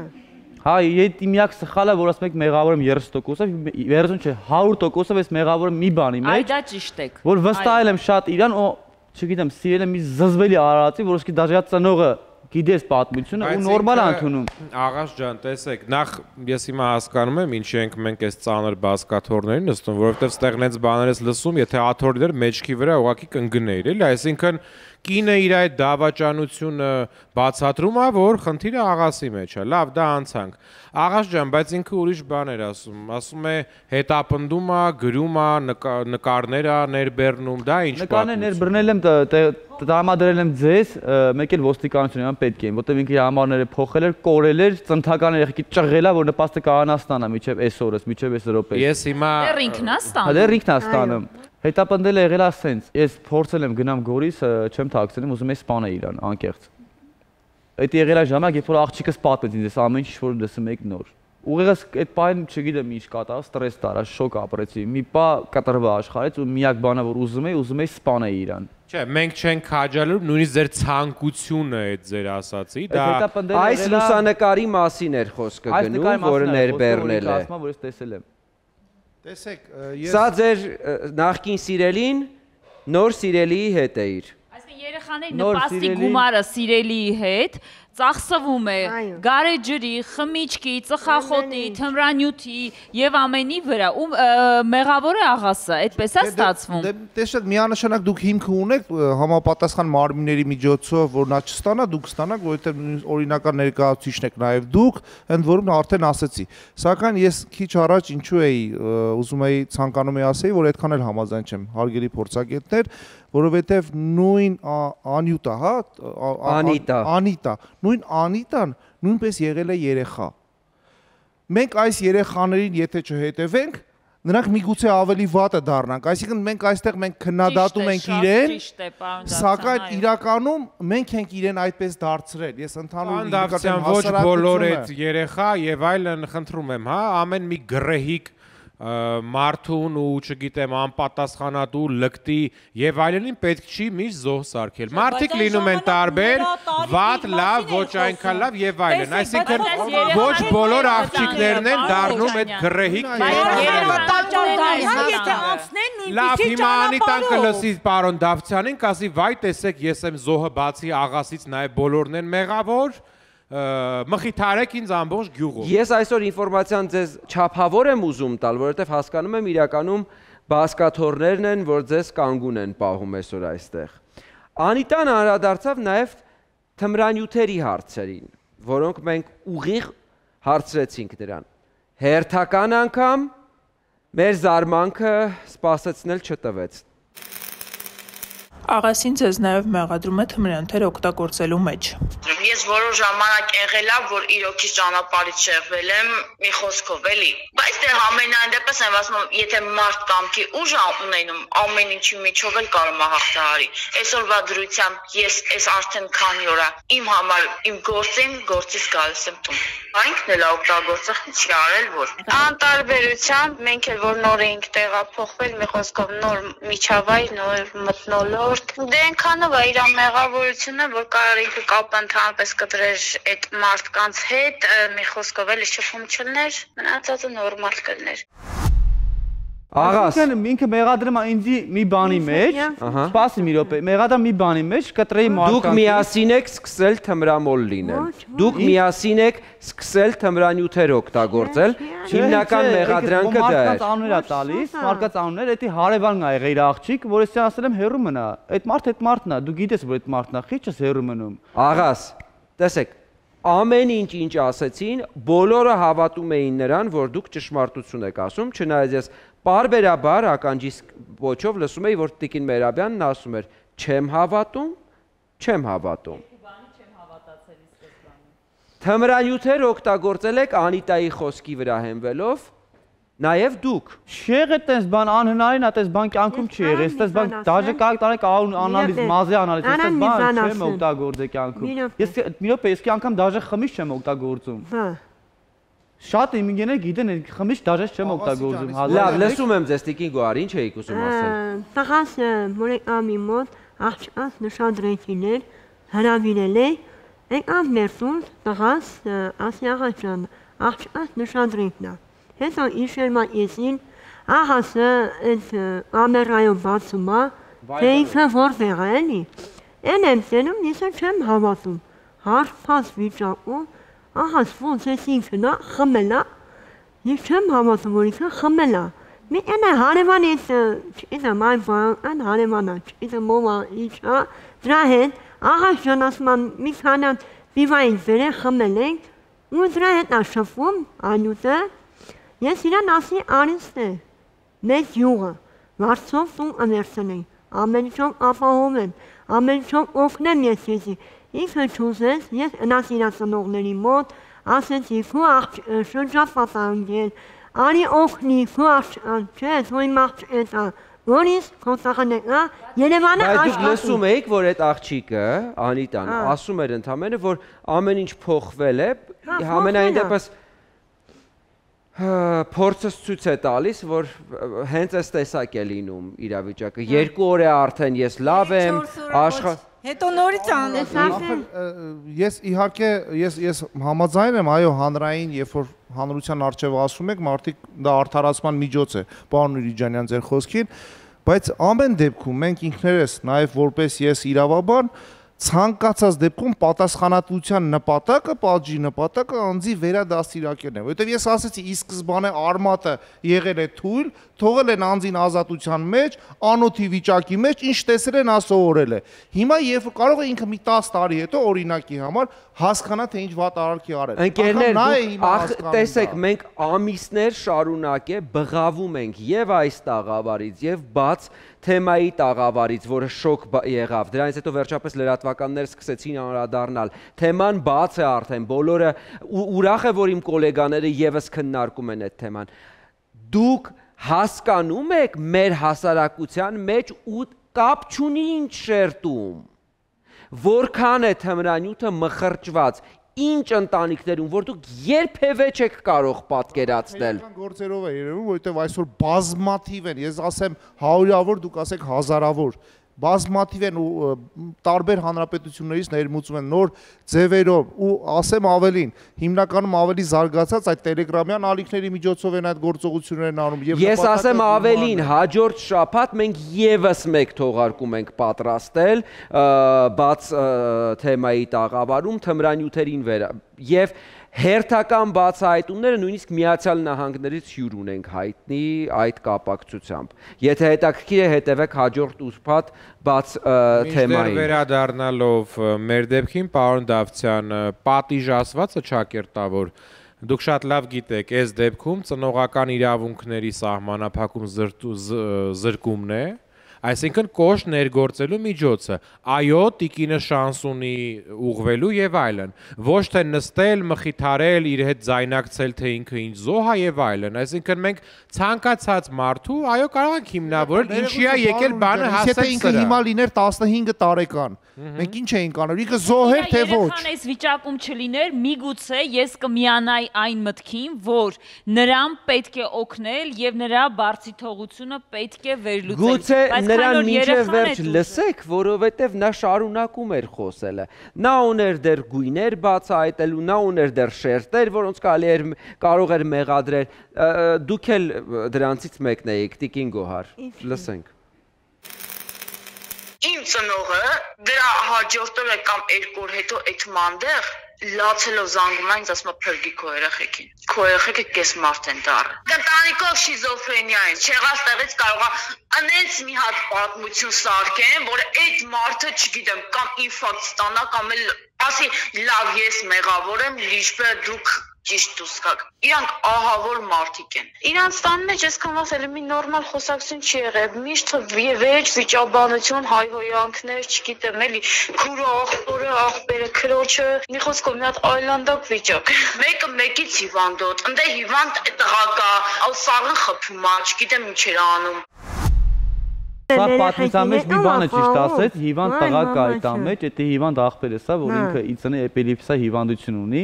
իդ միակ սխալը, որ ասում եք մեղավոր եմ 30%-ով, 30 չէ, 100%-ով ես մեղավոր եմ մի բանի մեջ։ Այ դա ճիշտ եք։ Որ վստահել եմ շատ իրան, ու չգիտեմ, սիրել եմ մի զզվելի արարածի, որ իսկի դաժե ծնողը գիտես պատմությունը ու նորմալ ընդունում։ Աղաս ջան, տեսեք, նախ ես հիմա հասկանում եմ ինչի ենք մենք այս ծանր բասկաթորներին նստում, որովհետև ստեղ նենց բաներ ես լսում, եթե աթորներ մեջքի վրա ուղակի կընկնեիր, էլի, այսինքն կինը իր այդ դավաճանությունը բացատրում է, որ խնդիրը աղասի մեջ է։ Լավ, դա անցանք։ Աղաս ջան, բայց ինքը ուրիշ բան էր ասում։ Ասում է հետապնդում է, գրում է, նկարներ է ներբեռնում, դա ինչ պատմություն։ Նկարներ ներբռնել եմ, տրամադրել եմ ձեզ, մեկ էլ ոստիկանությունը պետք է, որտեղ ինքը համարները փոխել էր, կորել էր, ծնթական երեխի ճղղելա, որ նպաստը կանաստանա միջև այսօրս, միջև այս րոպե։ Ես հիմա Դեռ ինքն է ստանում։ Ինքն է եղել է սենց։ Ես փորձել եմ գնամ գորիս, չեմ թաքցնում, ուզում եմ սպանել իրան, անկեղծ։ Այդ եղել է ժամանակ, երբ որ աղջիկս պատմեց ինձ, ամեն ինչ որ լսում եք նոր։ Ուղեղս այդ պայն չգիտեմ ինչ կատա, ստրես տարա, շոկ ապրեցի։ Մի պա կտրվա աշխարհից ու միակ բանը որ ուզում եի, ուզում եի սպանել իրան։ Չէ, մենք չենք քաջալերում, նույնիսկ ձեր ցանկությունը է ձեր ասացի, դա այս լուսանկարի մասին էր խոսքը գնում, որը ներբեռնել է։ Ասում որ ես տեսել եմ։ Տեսեք, ես Սա ձեր նախկին սիրելին նոր սիրելիի հետ է իր։ Այսինքն երեխաների նպաստի գումարը սիրելիի հետ ծախսվում է գարեջրի, խմիչքի, ծխախոտի, թմրանյութի եւ ամենի վրա։ Ու մեղավոր է աղասը, այդպես է ստացվում։ Դե տեսեք, միանշանակ դուք հիմք ունեք համապատասխան մարմինների միջոցով, որ նա չստանա, դուք ստանաք, որովհետեւ օրինական ներկայացուցիչն եք նաեւ դուք, ընդ որում արդեն ասեցի։ Սակայն ես քիչ առաջ ինչու էի ուզում էի ցանկանում էի ասեի, որ այդքան էլ համաձայն չեմ, հարգելի փորձագետներ, որովհետև նույն Անյուտա, հա, Անիտա, Անիտա, նույն Անիտան նույնպես եղել է երեխա։ Մենք այս երեխաներին եթե չհետևենք, նրանք միգուցե ավելի վատը դառնանք։ Այսինքն մենք այստեղ մենք քննադատում ենք իրեն, սակայն իրականում մենք ենք իրեն այդպես դարձրել։ Ես ընդհանուր նկատեմ ոչ բոլոր այդ երեխա եւ այլն խնդրում եմ, հա, ամեն մի գրեհիկ մարդուն ու չգիտեմ անպատասխանատու լկտի եւ այլնին պետք չի միշտ զոհ սարքել։ Մարդիկ լինում են տարբեր, վատ, լավ, ոչ այնքան լավ եւ այլն։ Այսինքն ոչ բոլոր աղջիկներն են դառնում այդ գրեհիկ եթե անցնեն նույնպիսի Լավ, հիմա Անիտան կլսի պարոն Դավթյանին, կասի վայ, տեսեք, ես եմ զոհը բացի աղասից նաեւ բոլորն են մեղավոր մխիթարեք ինձ ամբողջ գյուղով։ Ես այսօր ինֆորմացիան ձեզ չափավոր եմ ուզում տալ, որովհետև հասկանում եմ իրականում բասկաթորներն են, որ ձեզ կանգուն են պահում այսօր այստեղ։ Անիտան անդրադարձավ նաև թմրանյութերի հարցերին, որոնք մենք ուղիղ հարցրեցինք նրան։ Հերթական անգամ մեր զարմանքը սпасեցնել չտվեց։ Աղասին ձեզ նաև մեղադրում է թմրանյութեր օգտագործելու մեջ։ Ես որոշ ժամանակ եղել եմ, որ իրոքից ճանապարհից շեղվել եմ մի խոսքով էլի։ Բայց դե ամենայն դեպս եմ ասում, եթե մարդ կամքի ուժ ունենում, ամեն ինչի միջով էլ կարող է հաղթահարի։ Այսօրվա դրությամբ ես այս արդեն քանի օր իմ համար իմ գործին գործից գալիս եմ տուն։ Այնքն էլ օգտագործող չի արել որ։ Անտարբերությամբ մենք էլ որ նոր էինք տեղափոխվել, մի խոսքով նոր միջավայր, նոր մտնոլորտ։ Դե այնքանով է իր մեղավորությունը, որ կարող ինքը կապ ընդհանրապես կտրեր այդ մարդկանց հետ, մի խոսքով էլ շփում չլներ, մնացածը նորմալ կլներ։ Աղաս։ Այսինքն ինքը մեղադրում է ինձ մի բանի մեջ, սպասի մի րոպե, մեղադրում մի բանի մեջ կտրեի մարդկանց։ Դուք միասին եք սկսել թմրամոլ լինել։ Դուք միասին եք սկսել թմրանյութեր օգտագործել։ Հիմնական մեղադրանքը դա է։ Մարդկանց անուններ է տալիս, մարդկանց անուններ, դա հարևանն է եղել իր աղջիկ, որ ես ասել եմ հերու մնա։ Այդ մարդը այդ մարդն է, դու գիտես որ այդ մարդն է, քիչս հերու մնում։ Աղաս, տեսեք, ամեն ինչ ինչ ասեցին, բոլորը հավատում էին նրան, որ դուք ճշմարտություն եք ասում, չնայած ես Պարբերաբար ականջի ոչով լսում էի, որ Տիկին Մերաբյանն ասում էր. «Չեմ հավատում, չեմ հավատում»։ Թմրանյութեր օգտագործել եք Անիտայի խոսքի վրա հենվելով, Նաև դուք։ Չեղ է տես բան անհնարին, այդպես բան կյանքում չի եղել, այդպես բան դաժե կարող տարեք անալիզ, մազի անալիզ, այդպես բան չեմ օգտագործել կյանքում։ Ես մի րոպե, ես կյանքում դաժե խմիչ չեմ օգտագործում։ Հա Շատ իմիգրանտներ գիտեն խմիչ դաժես չեմ օգտագործում։ Լավ, լսում եմ ձեզ Տիկին Գոհար, ինչ էիք ուզում ասել։ Տղաս մորեկամի մոտ աղջկաս նշադրեցիներ հրավիրել է եկավ ներսում տղաս ասիաղաչան աղջկաս նշադրեցնա։ Հետո իշերմա եսին ահասը այդ կամերայով բացում է, թե ինքը որտեղ է էլի։ Էն եմ տենում, ես չեմ հավատում։ Հարփած վիճակում ահա ոնց էս ինքը նա խմել է ես չեմ համոզում որ ինքը խմել է մի այնա հարևանից չգիտեմ այն բան հարևանա չգիտեմ ով է ինչ է դրա հետ ահա ժանասման մի քանի բիվային վերե խմել ենք ու դրա հետ նա շփվում անյուտը ես իրան ասի արինսն է մեծ յուղը վարձով տուն աներսնեն ամեն ինչ ապահովում եմ ամեն ինչ օգնեմ ես եզի Ինքը չուզեց, ես ընաս իրա ծնողների մոտ, ասեցի, քու աղջ շրջապատ անգել, արի օգնի, քու աղջ, չէ, թույ մաղջ էտա, որից կոնսախան եկա, Երևանը աշխատում։ Բայց դուք լսում էիք, որ այդ աղջիկը, Անիտան, ասում էր ընդամենը, որ ամեն ինչ փոխվել է, համենայն դեպս փորձս ցույց է տալիս, որ հենց այս տեսակ է լինում իրավիճակը։ Երկու օր է արդեն ես լավ եմ, աշխատ Հետո նորից անես Ես իհարկե ես ես համաձայն եմ, այո, հանրային, երբ որ հանրության արժև ասում եք, մարդիկ դա արդարացման միջոց է, պարոն Ուրիջանյան ձեր խոսքին, բայց ամեն դեպքում մենք ինքներս նաև որպես ես իրավաբան ցանկացած դեպքում պատասխանատվության նպատակը, պատժի նպատակը անձի վերադաստիարակելն է, որովհետև ես ասացի ի սկզբանե արմատը եղել է թույլ, թողել են անձին ազատության մեջ, անոթի վիճակի մեջ, ինչ տեսել են ասովորել է։ Հիմա երբ կարող է ինքը մի 10 տարի հետո օրինակի համար հասկանա թե ինչ վատ արարքի արել։ Ընկերներ, դուք տեսեք, մենք ամիսներ շարունակ է բղավում ենք եւ այս տաղավարից եւ բաց թեմայի տաղավարից, որը շոկ եղավ։ Դրանից հետո վերջապես լրատվականներ սկսեցին անդրադառնալ։ Թեման բաց է արդեն, բոլորը ուրախ է, որ իմ գոլեգաները եւս քննարկում են այդ թեման։ Դուք հասկանում եք մեր հասարակության մեջ ու կապ չունի ինչ շերտում որքան է թմրանյութը մխրճված ինչ ընտանիքներում, որ դուք երբևէ չեք կարող պատկերացնել։ Գործերով է երևում, որովհետև այսօր բազմաթիվ են, ես ասեմ 100-ավոր, դուք ասեք հազարավոր բազմաթիվ են ու տարբեր հանրապետություններից ներմուծում են նոր ձևերով ու ասեմ ավելին հիմնականում ավելի զարգացած այդ տելեգրամյան ալիքների միջոցով են այդ գործողություններն անում եւ Ես ասեմ ավելին հաջորդ շաբաթ մենք եւս մեկ թողարկում ենք պատրաստել բաց թեմայի տաղավարում թմրանյութերին վեր եւ հերթական բացահայտումները նույնիսկ Միացյալ Նահանգներից հյուր ունենք հայտնի այդ կապակցությամբ։ Եթե հետաքրքիր է հետևեք հաջորդ ուսփաթ բաց թեմային։ Միշտ վերադառնալով մեր դեպքին, պարոն Դավթյան, պատիժ ասվածը ճակերտավոր Դուք շատ լավ գիտեք, այս դեպքում ծնողական իրավունքների սահմանափակում զրկումն է, Այսինքն կոշ ներգործելու միջոցը։ Այո, տիկինը շանս ունի ուղվելու եւ այլն։ Ոչ թե նստել, մխիթարել, իր հետ զայնակցել, թե ինքը ինչ զոհ է եւ այլն։ Այսինքն մենք ցանկացած մարդու, այո, կարող ենք հիմնավորել, ինչի է եկել բանը հասել Եթե ինքը հիմա լիներ 15 տարեկան, մենք ինչ էինք անում։ Ինքը զոհեր թե ոչ։ Երբ այս վիճակում չլիներ, միգուցե ես կմիանայի այն մտքին, որ նրան պետք է օգնել եւ նրա բարձի թողությունը պետք է վերլուծել։ Գուցե նրան մինչև վերջ լսեք, որովհետև նա շարունակում էր խոսելը։ Նա ուներ դեռ գույներ բացահայտելու, նա ուներ դեռ շերտեր, որոնց կարելի էր կարող էր մեղադրել։ Դուք էլ դրանցից մեկն եք, Տիկին Գոհար։ Լսենք իմ ծնողը դրա հաջորդ օրը կամ երկու օր հետո այդ մանդեղ լացելով զանգում այն ասում է փրկի քո երեխեքին։ Քո երեխեքը կես մարդ են դառը։ Կտանիկով շիզոֆրենիա են, չեղած տեղից կարողա անենց մի հատ պատմություն սարքեն, որ այդ մարդը, չգիտեմ, կամ ինֆարկտ ստանա, կամ էլ ասի լավ ես մեղավոր եմ, լիշբը դուք ճիշտ դուս գաք։ Իրանք ահավոր մարդիկ են։ Իրանց տան մեջ այսքան ասել մի նորմալ խոսակցություն չի եղել։ Միշտ վեճ վիճաբանություն, հայհոյանքներ, չգիտեմ, էլի քուրը ախորը, ախպերը, քրոջը, մի խոսքով մի հատ այլանդակ վիճակ։ Մեկը մեկից հիվանդոտ, ընդ հիվանդ տղա կա, ալ սաղն խփում է, չգիտեմ ինչ էր անում։ Սա պատմության մեջ մի բանը ճիշտ ասեց, հիվանդ տղա կա այդ ան մեջ, դա հիվանդ աղբեր է սա, որ ինքը ինձնի էպիլեպսիա հիվանդություն ունի,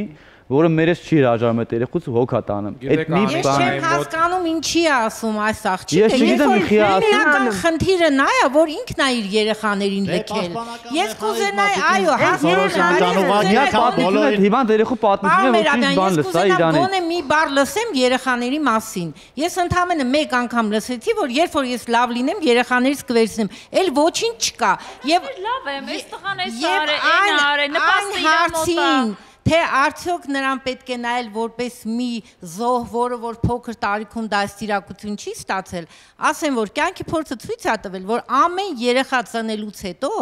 որը մերես չի հրաժարում այդ երեխուց հոգա տանում։ Այդ մի բան։ Ես չեմ հասկանում ինչի է ասում այս աղջիկը։ Ես չգիտեմ ինչի է ասում։ Իրական խնդիրը նա է, որ ինքն է իր երեխաներին դե, լքել։ Ես կուզենայի, այո, հասկանալի հիվանդ երեխու պատմությունը ոչինչ բան լսա Իրանից։ Գոնե մի բառ լսեմ երեխաների մասին։ Ես ընդամենը մեկ անգամ լսեցի, որ երբ որ ես լավ լինեմ, երեխաներից կվերցնեմ։ Էլ ոչինչ չկա։ Եվ լավ է, այս տղան էս արե, այն արե, նպաստը իր մոտ է թե արդյոք նրան պետք է նայել որպես մի զոհ, որը որ փոքր տարիքում դաստիարակություն չի ստացել, ասեմ որ կյանքի փորձը ցույց է տվել, որ ամեն երեխա ծնելուց հետո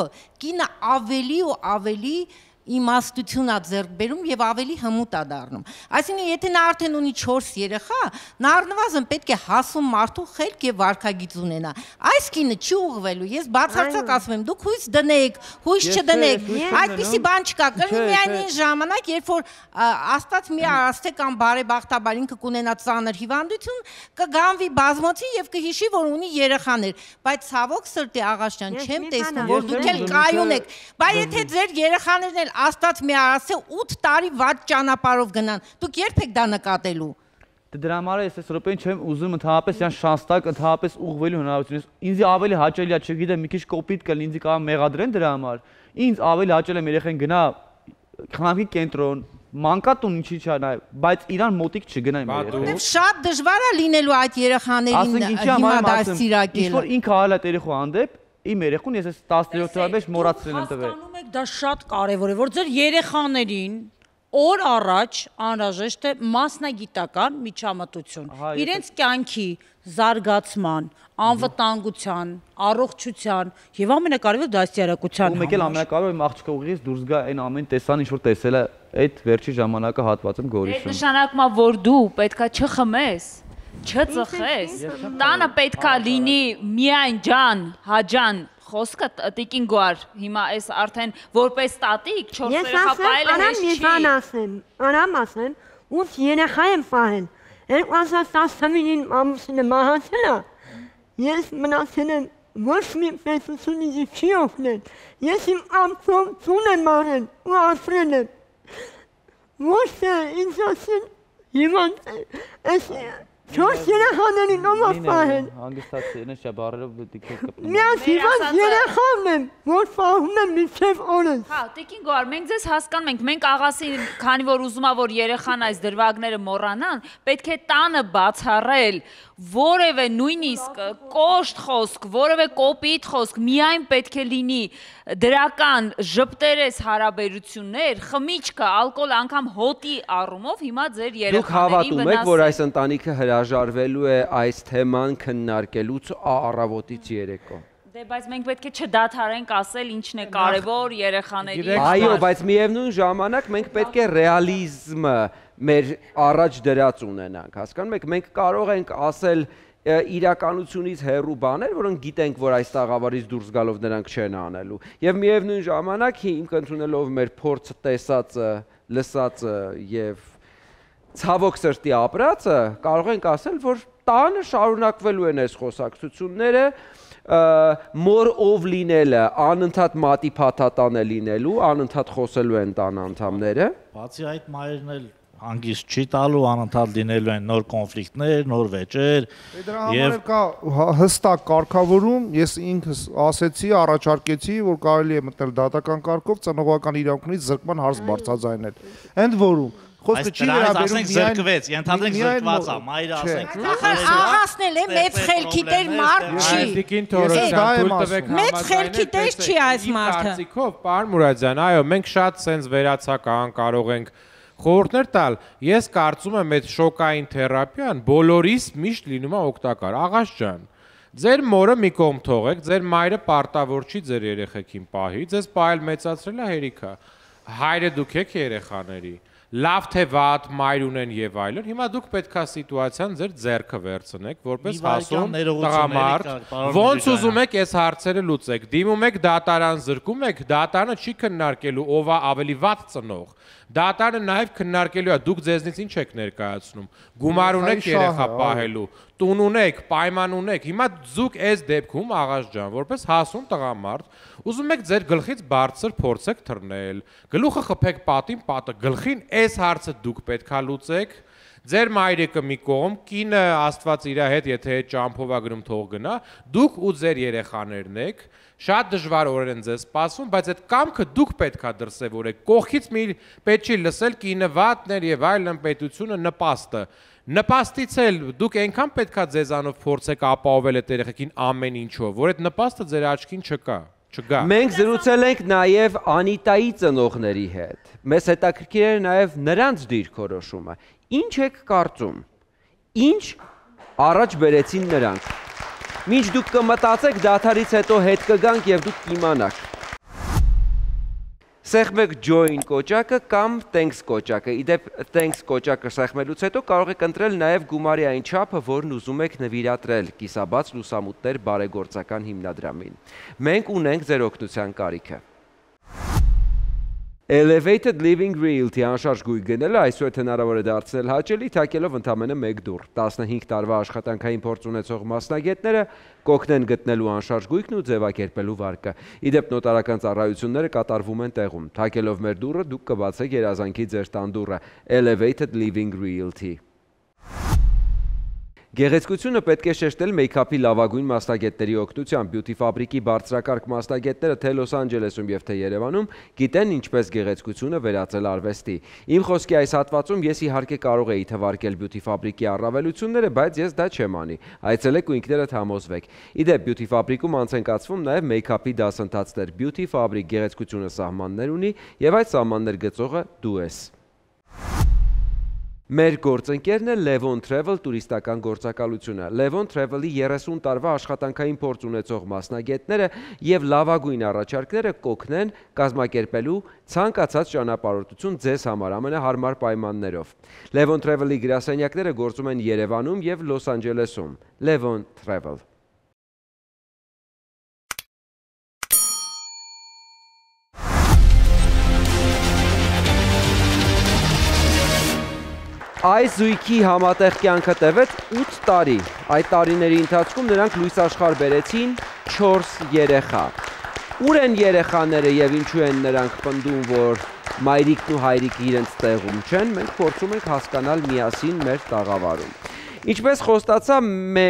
կինը ավելի ու ավելի իմաստություն ա ձեռք բերում եւ ավելի հմուտ ա դառնում։ Այսինքն, եթե նա արդեն ունի 4 երեխա, նա առնվազն պետք է հասում մարդու խելք եւ վարքագիծ ունենա։ Այս կինը չի ուղղվելու։ Ես բացարձակ ասում եմ, դուք հույս դնեք, հույս չդնեք։ Այդպիսի բան չկա։ Կլինի միայն այն ժամանակ, երբ որ աստված մի արաստե կամ բարեբախտաբար ինքը կունենա ծանր հիվանդություն, կգանվի բազմոցի եւ կհիշի, որ ունի երեխաներ։ Բայց ցավոք սրտի աղաշյան չեմ տեսնում, որ դուք էլ կայուն եք։ Բայց եթե ձեր երեխաներն էլ Աստված մի արասե 8 տարի վատ ճանապարհով գնան։ Դուք երբ եք դա նկատելու։ Դե դրա համար ես այս րոպեն չեմ ուզում ընդհանրապես յան շանս տակ ընդհանրապես ուղղվելու հնարավորություն։ Ինձ ավելի հաճելի է, չգիտեմ, մի քիչ կոպիտ կլինի, ինձ կարող մեղադրեն դրա համար։ Ինձ ավելի հաճելի է երեխեն գնա խնամքի կենտրոն, մանկատուն ինչի՞ չա նայ, բայց իրան մոտիկ չգնայ մեր երեխան։ Որտեվ շատ դժվար է լինելու այդ երեխաներին հիմա դա սիրակել։ Ինչ որ ինքը արել է երեխու հանդեպ, իմ երեխուն ես այս 17 տարի մեջ մոռացրել եմ տվել։ Հասկանում եք, դա շատ կարևոր է, որ ձեր երեխաներին օր առաջ անհրաժեշտ է մասնագիտական միջամտություն։ Իրենց կյանքի զարգացման, անվտանգության, առողջության եւ ամենակարևորը դաստիարակության։ Ու մեկ էլ ամենակարևորը իմ աղջիկը ուղիղ դուրս գա այն ամեն տեսան ինչ որ տեսել է այդ վերջի ժամանակը հատվածում Գորիսում։ Այդ նշանակում է որ դու պետքա չխմես չծխես։ Տանը պետքա լինի միայն ջան, հաջան, խոսքը տիկին գوار հիմա այս արդեն որպես տատիկ 4 երեխա պայելը հեշտ չի։ Ես ասեմ, արամ մի բան ասեմ, արամ ասեմ, ուրս երեխա եմ պահել։ 2019-ին ամուսինը մահացել է։ Ես մնացել եմ ոչ մի պետություն ինձ չի օգնել։ Ես իմ ամքով ծուն եմ արել ու ապրել եմ։ Ոչ թե ինձ ասել, հիմա այս Չորս երեխաներին ով ափահեն։ Հանգստացի, նշա բարերով դիքեր կպնում։ Միած հիվանդ երեխան եմ, որ ֆահում եմ մինչև օրս։ Հա, տիկին գոհար, մենք ձեզ հասկանում ենք, մենք աղասին, քանի որ ուզում ա որ երեխան այս դրվագները մոռանան, պետք է տանը բացառել որևէ նույնիսկ կոշտ խոսք, որևէ կոպիտ խոսք, միայն պետք է լինի դրական ժպտերես հարաբերություններ, խմիչքը, ալկոհol, անգամ հոտի առումով հիմա ձեր երեխաներին Դուք հավատում եք, որ այս ընտանիքը հրաժարվելու է այս թեման քննարկելուց առավոտից երեկո։ Դե բայց մենք պետք է չդադարենք ասել ինչն է կարևոր երեխաների։ Այո, բայց միևնույն ժամանակ մենք պետք է ռեալիզմը մեր առաջ դրած ունենանք, հասկանում եք, մենք կարող ենք ասել իրականությունից հեռու բաներ, որոնք գիտենք, որ այս տաղավարից դուրս գալով նրանք չեն անելու։ Եվ միևնույն ժամանակ հիմք ընդունելով մեր փորձը տեսածը, լսածը եւ ցավոք սրտի ապրածը, կարող ենք ասել, որ տանը շարունակվելու են այս խոսակցությունները, մոր ով լինելը, անընդհատ մատի փաթաթան է լինելու, անընդհատ խոսելու են տան անդամները։ Բացի այդ մայրն էլ հանգիստ չի տալու, անընդհատ լինելու են նոր կոնֆլիկտներ, նոր վեճեր։ Դրա համար կա հստակ կարգավորում, ես ինքս ասեցի, առաջարկեցի, որ կարելի է մտնել դատական կարգով ծնողական իրավունքներից զրկման հարց բարձրաձայնել։ Ընդ որում Խոսքը չի վերաբերում միայն զրկվեց, ենթադրենք զրկված է, մայրը ասենք ահասնել է մեծ խելքի տեր մարդ չի։ Տիկին Թորոսյան, թույլ տվեք Մեծ խելքի տեր չի այս մարդը։ Կարծիքով, պարոն Մուրադյան, այո, մենք շատ սենց վերացական կարող ենք խորհուրդներ տալ։ Ես կարծում եմ այդ շոկային թերապիան բոլորիս միշտ լինում է օգտակար։ Աղաս ջան, ձեր մորը մի կողմ թողեք, ձեր մայրը պարտավոր չի ձեր երեխեքին պահի, ձեզ պահել մեծացրել է հերիքա։ Հայրը դուք եք երեխաների լավ թե վատ մայր ունեն եւ այլն հիմա դուք պետքա սիտուացիան ձեր ձեռքը վերցնեք որպես հասուն տղամարդ ոնց ուզում եք այս հարցերը լուծեք դիմում եք դատարան զրկում եք դատարանը չի քննարկելու ով է ավելի վատ ծնող Դատարանը նաև քննարկելու է դուք ձեզնից ինչ եք ներկայացնում։ Գումար ունեք երեխա պահելու, տուն ունեք, պայման ունեք։ Հիմա ձուկ այս դեպքում աղաս ջան, որպես հասուն տղամարդ, ուզում եք ձեր գլխից բարձր փորձեք թռնել։ Գլուխը խփեք պատին, պատը գլխին, այս հարցը դուք պետքա լուծեք ձեր մայրիկը մի կողմ, կինը Աստված իր հետ, եթե ճամփով ա գնում թող գնա, դուք ու ձեր երեխաներն եք, շատ դժվար օրեր են ձեզ սպասում, բայց այդ կամքը դուք պետքա դրսևորեք։ Կողքից մի պետք չի լսել կինը վատներ եւ այլն պետությունը նպաստը։ Նպաստից էլ դուք այնքան պետքա ձեզանով փորձեք ապահովել այդ երեխեքին ամեն ինչով, որ այդ նպաստը ձեր աչքին չկա չգա։ Մենք զրուցել ենք նաև Անիտայի ծնողների հետ։ Մեզ հետաքրքիր է նաև նրանց դիրքորոշումը։ Ինչ եք կարծում։ Ինչ առաջ բերեցին նրանք։ Մինչ դուք կմտածեք, դաթարից հետո հետ կգանք եւ դուք կիմանաք։ Սեղմեք join կոճակը կամ thanks կոճակը։ Իդեպ thanks կոճակը սեղմելուց հետո կարող եք ընտրել նաև գումարի այն չափը, որն ուզում եք նվիրատրել կիսաբաց լուսամուտներ բարեգործական հիմնադրամին։ Մենք ունենք ձեր օգնության կարիքը։ Elevated Living Realty անշարժ գույք գնելը այսօր հնարավոր է դարձնել հաճելի, թակելով ընդամենը 1 դուռ։ 15 տարվա աշխատանքային փորձ ունեցող մասնագետները կօգնեն գտնելու անշարժ գույքն ու ձևակերպելու վարկը։ Իդեպ նոտարական ծառայությունները կատարվում են տեղում։ Թակելով մեր դուռը դուք կբացեք երազանքի ձեր տան դուռը։ Elevated Living Realty Գեղեցկությունը պետք է շեշտել մեյքափի լավագույն մասնագետների օգնությամբ։ Բյութի ֆաբրիկի բարձրակարգ մասնագետները թե Լոս Անջելեսում եւ թե Երևանում գիտեն ինչպես գեղեցկությունը վերածել արվեստի։ Իմ խոսքի այս հատվածում ես իհարկե կարող էի թվարկել բյութի ֆաբրիկի առավելությունները, բայց ես դա չեմ անի։ Այցելեք ու ինքներդ համոզվեք։ Իդեպ բյութի ֆաբրիկում անց են կացվում նաեւ մեյքափի դասընթացներ։ Բյութի ֆաբրիկ գեղեցկությունը սահմաններ ունի եւ այդ սահմաններ գծողը դու ես։ Մեր գործընկերն է Levon Travel տուրիստական գործակալությունը։ Levon Travel-ի 30 տարվա աշխատանքային փորձ ունեցող մասնագետները եւ լավագույն առաջարկները կօգնեն կազմակերպելու ցանկացած ճանապարհորդություն ձեզ համար ամենահարմար պայմաններով։ Levon Travel-ի գրասենյակները գործում են Երևանում եւ Լոս Անջելեսում։ Levon Travel Այս զույգի համատեղ կյանքը տևեց 8 տարի։ Այդ տարիների ընթացքում նրանք լույս աշխարհ բերեցին 4 երեխա։ Ուր են երեխաները եւ ինչու են նրանք պնդում, որ մայրիկն ու հայրիկը իրենց տեղում չեն, մենք փորձում ենք հասկանալ միասին մեր տաղավարում։ Ինչպես խոստացա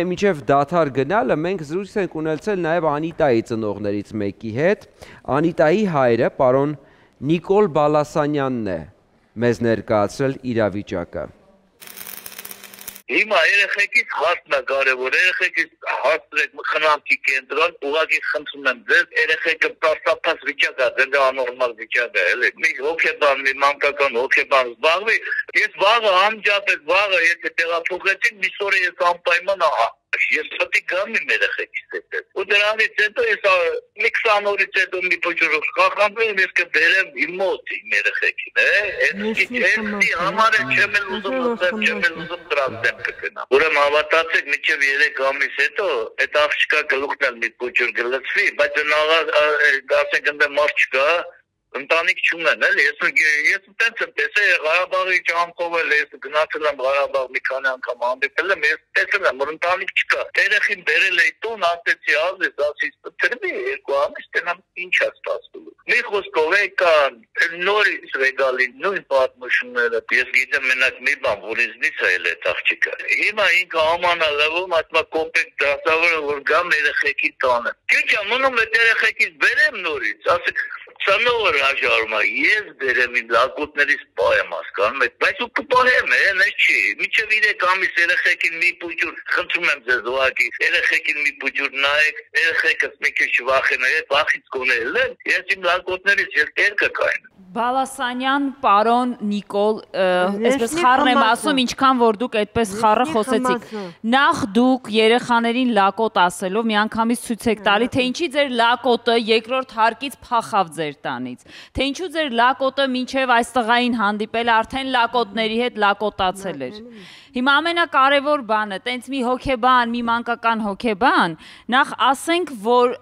միջև դաթար գնալը, մենք զրույց ենք ունեցել նաև Անիտայի ծնողներից մեկի հետ։ Անիտայի հայրը, պարոն Նիկոլ Բալասանյանն է մեզ ներկայացրել իրավիճակը։ Հիմա երեխեքից հարցն է կարևոր, երեխեքից հաստրեք խնամքի կենտրոն, ուղղակի խնդրում եմ ձեզ, երեխեքը պաստապած վիճակ է, դա անորմալ վիճակ է, էլի։ Մի հոգեբան, մի մանկական հոգեբան զբաղվի, ես վաղը անջապես վաղը եթե տեղափոխեցին, մի սորը ես անպայման ես պետք է գամ իմ երեխեքից հետ։ Ու դրանից հետո ես մի 20 օրից հետո մի փոքր խախանվել ես կբերեմ իմ մոտ իմ երեխեքին, է։ Էսի համար չեմ ուզում ուզեմ, չեմ ուզում դրանց կգնամ։ Ուրեմն հավատացեք, միջև 3 ամիս հետո այդ աղջկա գլուխն էլ մի փոքր գլծվի, բայց նա ասենք ընդ մարդ չկա, ընտանիք չունեն, էլի, ես ես տենց եմ տեսել Ղարաբաղի ճամփով էլ ես գնացել եմ Ղարաբաղ մի քանի անգամ հանդիպել եմ, ես տեսել եմ, որ ընտանիք չկա։ Երեխին բերել էի տուն, ասեցի, ազես, ասից, թրվի երկու ամիս տենամ ինչ է ստացվում։ Մի խոսքով եկան, նորից ռեգալի նույն պատմությունները։ Ես գիտեմ մենակ մի բան, որ ինձնից է էլ այդ աղջիկը։ Հիմա ինքը ամանալվում, ասма կոմպետ դասավորը որ գամ երեխեքի տանը։ Ինչ եմ մնում այդ երեխեքից բերեմ նորից, ասեք Սանոր հաջարում է, ես բերեմ իմ լակոտներից պահեմ հասկանում եք, բայց ու կպահեմ, հեն այս չի, միջև 3 ամիս երեխեքին մի պուջուր, խնդրում եմ ձեզ ուղակի, երեխեքին մի պուջուր նայեք, երեխեքս մի քիչ չվախենա, վախից կոնել են, ես իմ լակոտներից ես տեր կկային։ Բալասանյան, պարոն Նիկոլ, այսպես խառն եմ ասում, ինչքան որ դուք այդպես խառը խոսեցիք։ Նախ դուք երեխաներին լակոտ ասելով միանգամից ցույց եք տալի, թե ինչի ձեր լակոտը երկրորդ հարկից փախավ ձեր տանից։ Թե ինչու ձեր լակոտը մինչև այս տղային հանդիպել արդեն լակոտների հետ լակոտացել էր։ Հիմա ամենակարևոր բանը, տենց մի հոգեբան, մի մանկական հոգեբան, նախ ասենք, որ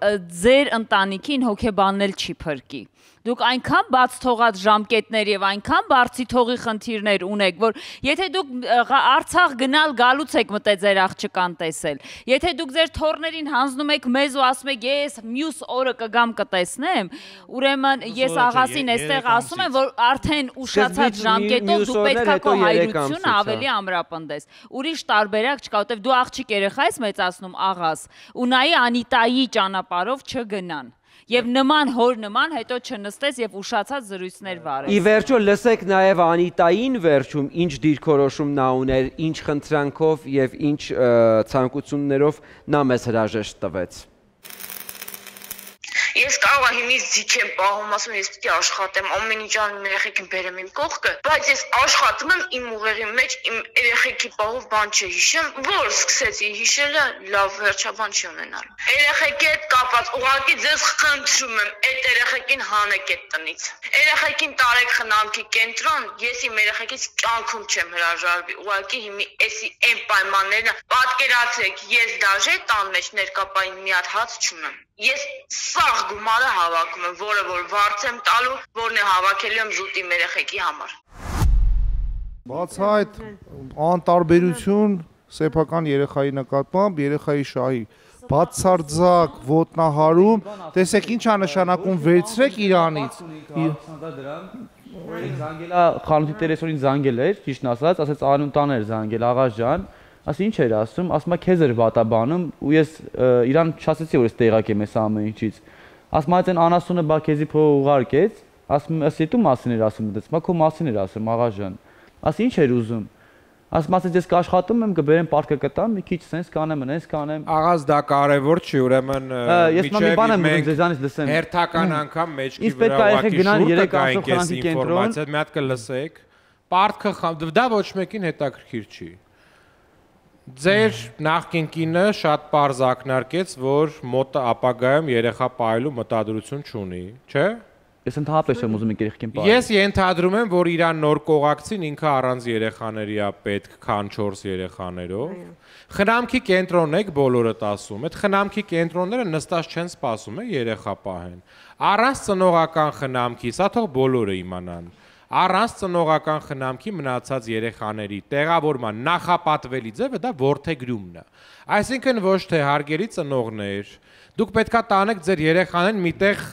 ձեր ընտանիքին հոգեբաննել չի փրկի դուք այնքան բաց թողած ժամկետներ եւ այնքան բարձի թողի խնդիրներ ունեք, որ եթե դուք Արցախ գնալ գալուց եք մտե ձեր աղջկան տեսել, եթե դուք ձեր թորներին հանձնում եք մեզ ու ասում եք ես մյուս օրը կգամ կտեսնեմ, ուրեմն ես աղասին այստեղ ասում եմ, որ արդեն ուշացած ժամկետով դու պետքա քո հայրությունը ավելի ամրապնդես։ Ուրիշ տարբերակ չկա, որտեվ դու աղջիկ երեխա ես մեծացնում աղաս, ու նայի Անիտայի ճանապարով չգնան եւ նման հոր նման հետո չնստես եւ ուշացած զրույցներ վարես։ Ի վերջո լսեք նաեւ Անիտային վերջում ինչ դիրքորոշում նա ուներ, ինչ խնդրանքով եւ ինչ ցանկություններով նա մեզ հրաժեշտ տվեց։ Ես կարող եմ հիմից ձիչեմ պահում, ասում ես պիտի աշխատեմ, ամեն ինչ անում երեխեքին բերեմ իմ կողքը, բայց ես աշխատում եմ իմ ուղեղի մեջ, իմ երեխեքի պահով բան չհիշեմ, որ սկսեցի հիշելը լավ վերջաբան չի ունենալու։ Երեխեքի հետ կապված ուղղակի ձեզ խնդրում եմ, այդ երեխեքին հանեք այդ տնից։ Երեխեքին տարեք խնամքի կենտրոն, ես իմ երեխեքից կյանքում չեմ հրաժարվի։ Ուղղակի հիմի էսի այն պայմաններն պատկերացրեք, ես դաժե տան մեջ ներկապային մի հատ հաց չունեմ։ Ես սաղ գումարը հավաքում եմ, որը որ վարձ եմ տալու, որն է հավաքելու եմ զուտի երեխեքի համար։ Բաց այդ անտարբերություն սեփական երեխայի նկատմամբ երեխայի շահի բացարձակ ոտնահարում, տեսեք ինչ է նշանակում վերցրեք Իրանից։ Զանգելա խանութի տերեսորին զանգել էր, ճիշտ ասած, ասեց անուն տաներ զանգել աղա ջան, ասի ինչ էր ասում, ասում է քեզ էր վատաբանում ու ես իրան չասեցի որ ես տեղակ եմ այս ամեն ինչից։ Ասում այդ այն անասունը բա քեզի փող ուղարկեց, ասում ասի դու մասին էր ասում, դες մա քո մասին էր ասում աղաժան։ Ասի ինչ էր ուզում։ Ասում ասեց ես կաշխատում եմ, կբերեմ պարկը կտամ, մի քիչ sense կանեմ, sense կանեմ։ Աղաս դա կարևոր չի, ուրեմն ես մի բան եմ ուզում ձեզանից լսեմ։ Հերթական անգամ մեջքի վրա գնան 3 ամսով խնամքի կենտրոն։ Մի հատ կլսեք։ Պարտքը դա ոչ մեկին հետաքրքիր չի։ Ձեր նախկին կինը շատ པարզ ակնարկեց, որ մոտը ապագայում երեխա պայելու մտադրություն չունի, չէ՞։ Ես ընդհանրապես եմ ուզում երեխին պահել։ Ես ենթադրում եմ, որ իրան նոր կողակցին ինքը առանց երեխաների է պետք, քան 4 երեխաներով։ Խնամքի կենտրոնն եք բոլորդ ասում։ Այդ խնամքի կենտրոնները նստած չեն սպասում է երեխա պահեն։ Առանց ծնողական խնամքի, սա թող բոլորը իմանան առանց ծնողական խնամքի մնացած երեխաների տեղավորման նախապատվելի ձևը դա որթեգրումն է։ Այսինքն ոչ թե հարգելի ծնողներ, դուք պետքա տանեք ձեր երեխաներին միտեղ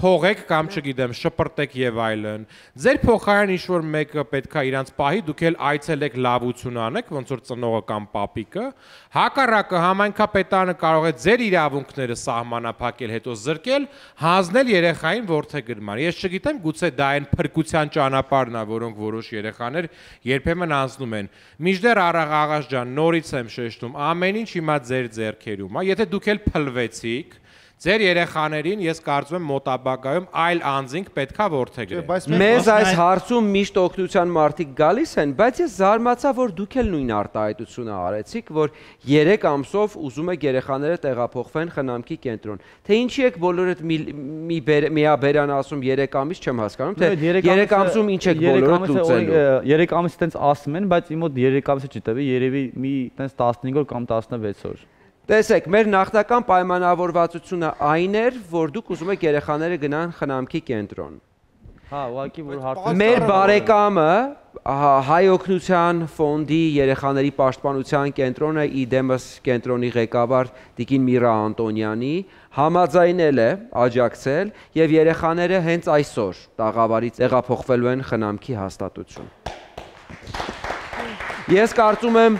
թողեք կամ չգիտեմ, շպրտեք եւ այլն։ Ձեր փոխարեն ինչ որ մեկը պետքա իրանց պահի, դուք էլ այցելեք լավություն անեք, ոնց որ ծնողը կամ պապիկը, Հակառակը համայնքապետանը կարող է ձեր իրավունքները սահմանափակել, հետո զրկել, հանձնել երեխային ворթեգրման։ Ես չգիտեմ, գուցե դա այն փրկության ճանապարհն է, որոնք որոշ երեխաներ երբեմն անցնում են։ Միջդեռ Արաղ Աղաշ ջան, նորից եմ շեշտում, ամեն ինչ հիմա ձեր ձեռքերում է։ Եթե դուք էլ փլվեցիք, Ձեր երեխաներին ես կարծում եմ մոտաբակայում այլ անձինք պետքա ворթեգրեն։ Մեզ այս հարցում միշտ օգնության մարդիկ գալիս են, բայց ես զարմացա, որ դուք էլ նույն արտահայտությունը արեցիք, որ 3 ամսով ուզում եք երեխաները տեղափոխվեն խնամքի կենտրոն։ Թե ինչի եք բոլորդ մի մի միաբերան ասում 3 ամիս չեմ հասկանում, թե 3 ամսում ինչ եք բոլորդ լուծելու։ 3 ամսից տենց ասում են, բայց իմ մոտ 3 ամսը չի տևի, երևի մի տենց 15 օր կամ 16 օր։ Տեսեք, մեր նախնական պայմանավորվածությունը այն էր, որ դուք ուզում եք երեխաները գնան խնամքի կենտրոն։ Հա, ուղղակի որ հարցը Մեր բարեկամը հայ օգնության ֆոնդի երեխաների պաշտպանության կենտրոնը իդեմս կենտրոնի ղեկավար Տիկին Միրա Անտոնյանի համաձայնել է աջակցել եւ երեխաները հենց այսօր տաղավարից տեղափոխվելու են խնամքի հաստատություն։ Ես կարծում եմ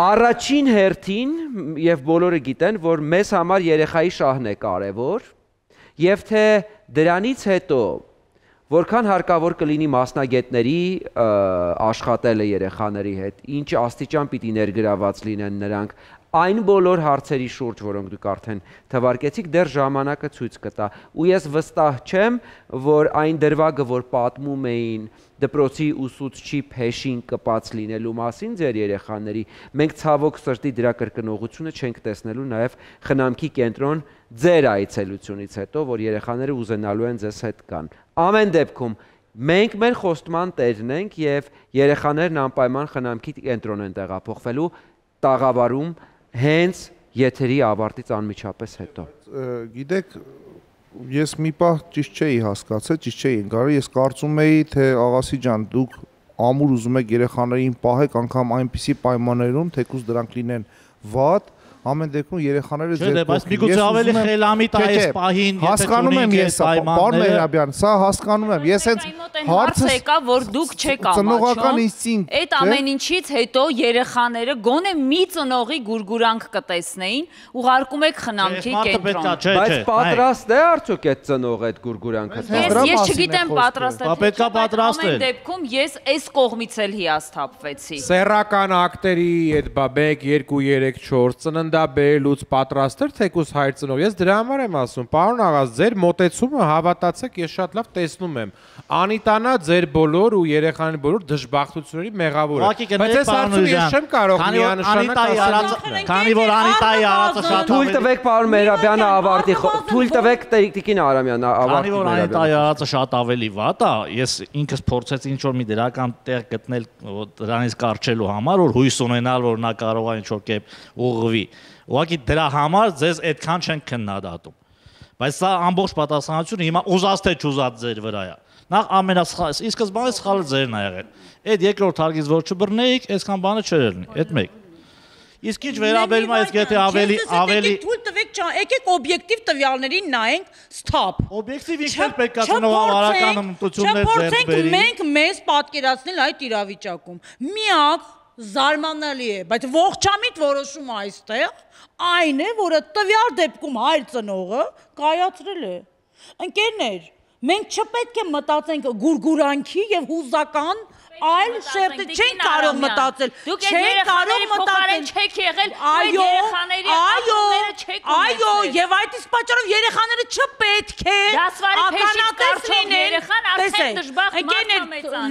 Առաջին հերթին եւ բոլորը գիտեն, որ մեզ համար երեխայի շահն է կարևոր եւ թե դրանից հետո որքան հարկավոր կլինի մասնագետների աշխատելը երեխաների հետ, ինչ աստիճան պիտի ներգրաված լինեն նրանք, այն բոլոր հարցերի շուրջ, որոնք դուք արդեն թվարկեցիք, դեռ ժամանակը ցույց կտա։ Ու ես վստահ չեմ, որ այն դրվագը, որ պատմում էին դպրոցի ուսուցչի փեշին կպած լինելու մասին ձեր երեխաների, մենք ցավոք սրտի դրա կրկնողությունը չենք տեսնելու նաև խնամքի կենտրոն ձեր այցելությունից հետո, որ երեխաները ուզենալու են ձեզ հետ կան։ Ամեն դեպքում մենք մեր խոստման տերն ենք եւ երեխաներն անպայման խնամքի կենտրոն են տեղափոխվելու տաղավարում հենց եթերի ավարտից անմիջապես հետո։ Գիտեք, ես մի պահ ճիշտ չէի հասկացել, ճիշտ չէի ընկալել, ես կարծում էի, թե աղասի ջան, դուք ամուր ուզում եք երեխաներին պահեք անգամ այնպիսի պայմաններում, թեկուզ դրանք լինեն վատ, ամեն դեպքում երեխաները ձեր Չէ, բայց միգուցե ավելի խելամիտ է այս պահին, եթե հասկանում եմ ես, պարոն Մեհրաբյան, սա հասկանում եմ։ Ես հենց հարցը եկա, որ դուք չեք ամաչում։ Ծնողական ինստինկտ։ Այդ ամեն ինչից հետո երեխաները գոնե մի ծնողի գուրգուրանք կտեսնեին, ուղարկում եք խնամքի կենտրոն։ Բայց պատրաստ է արդյոք այդ ծնողը այդ գուրգուրանքը։ Ես չգիտեմ պատրաստ է։ Պետքա պատրաստ է։ Ամեն դեպքում ես այս կողմից էլ հիասթափվեցի։ Սերական ակտերի այդ 1 2 3 4 ծնն ծննդաբերելուց պատրաստ էր թեկուս հայր ծնող։ Ես դրա համար եմ ասում, պարոն աղաս, ձեր մտեցումը հավատացեք, ես շատ լավ տեսնում եմ։ Անիտանա ձեր բոլոր ու երեխաների բոլոր դժբախտությունների մեղավոր է։ Բայց այս հարցում ես չեմ կարող միանշանակ ասել։ Քանի որ Անիտայի արածը շատ Թույլ տվեք պարոն Մերաբյանը ավարտի։ Թույլ տվեք Տիկին Արամյանը ավարտի։ Քանի որ Անիտայի արածը շատ ավելի վատ է, ես ինքս փորձեցի ինչ որ մի դրական տեղ գտնել դրանից կարճելու համար, որ հույս ունենալ, որ նա կարող է ինչ որ կերպ ուղղվի։ Ուղղակի դրա համար ձեզ այդքան չեն քննադատում։ Բայց սա ամբողջ պատասխանատվությունը հիմա ուզած թե չուզած ձեր վրա է։ Նախ ամենասխալ, ի սկզբանե սխալը ձերն ա եղել։ Այդ երկրորդ հարգից որ չբռնեիք, այսքան բանը չէր լինի։ Այդ մեկ։ Իսկ ինչ վերաբերում է այս եթե ավելի ավելի թույլ տվեք, եկեք օբյեկտիվ տվյալներին նայենք, stop։ Օբյեկտիվ ինքն պետք է ծնողավարական հմտություններ ձեռք բերի։ Չփորձենք մենք մեզ պատկերացնել այդ իրավիճակում։ Միակ զարմանալի է, բայց ողջամիտ որոշումը այստեղ այն է, որը տվյալ դեպքում հայր ծնողը կայացրել է։ Ընկերներ, մենք չպետք է մտածենք գուրգուրանքի եւ հուզական այլ շերտը չեն կարող մտածել։ չեն կարող մտածել չեք եղել, այո, այո, այո, եւ այդ իսկ պատճառով երեխաները չպետք է ականատես լինեն։ Տեսեք, ընկերներ,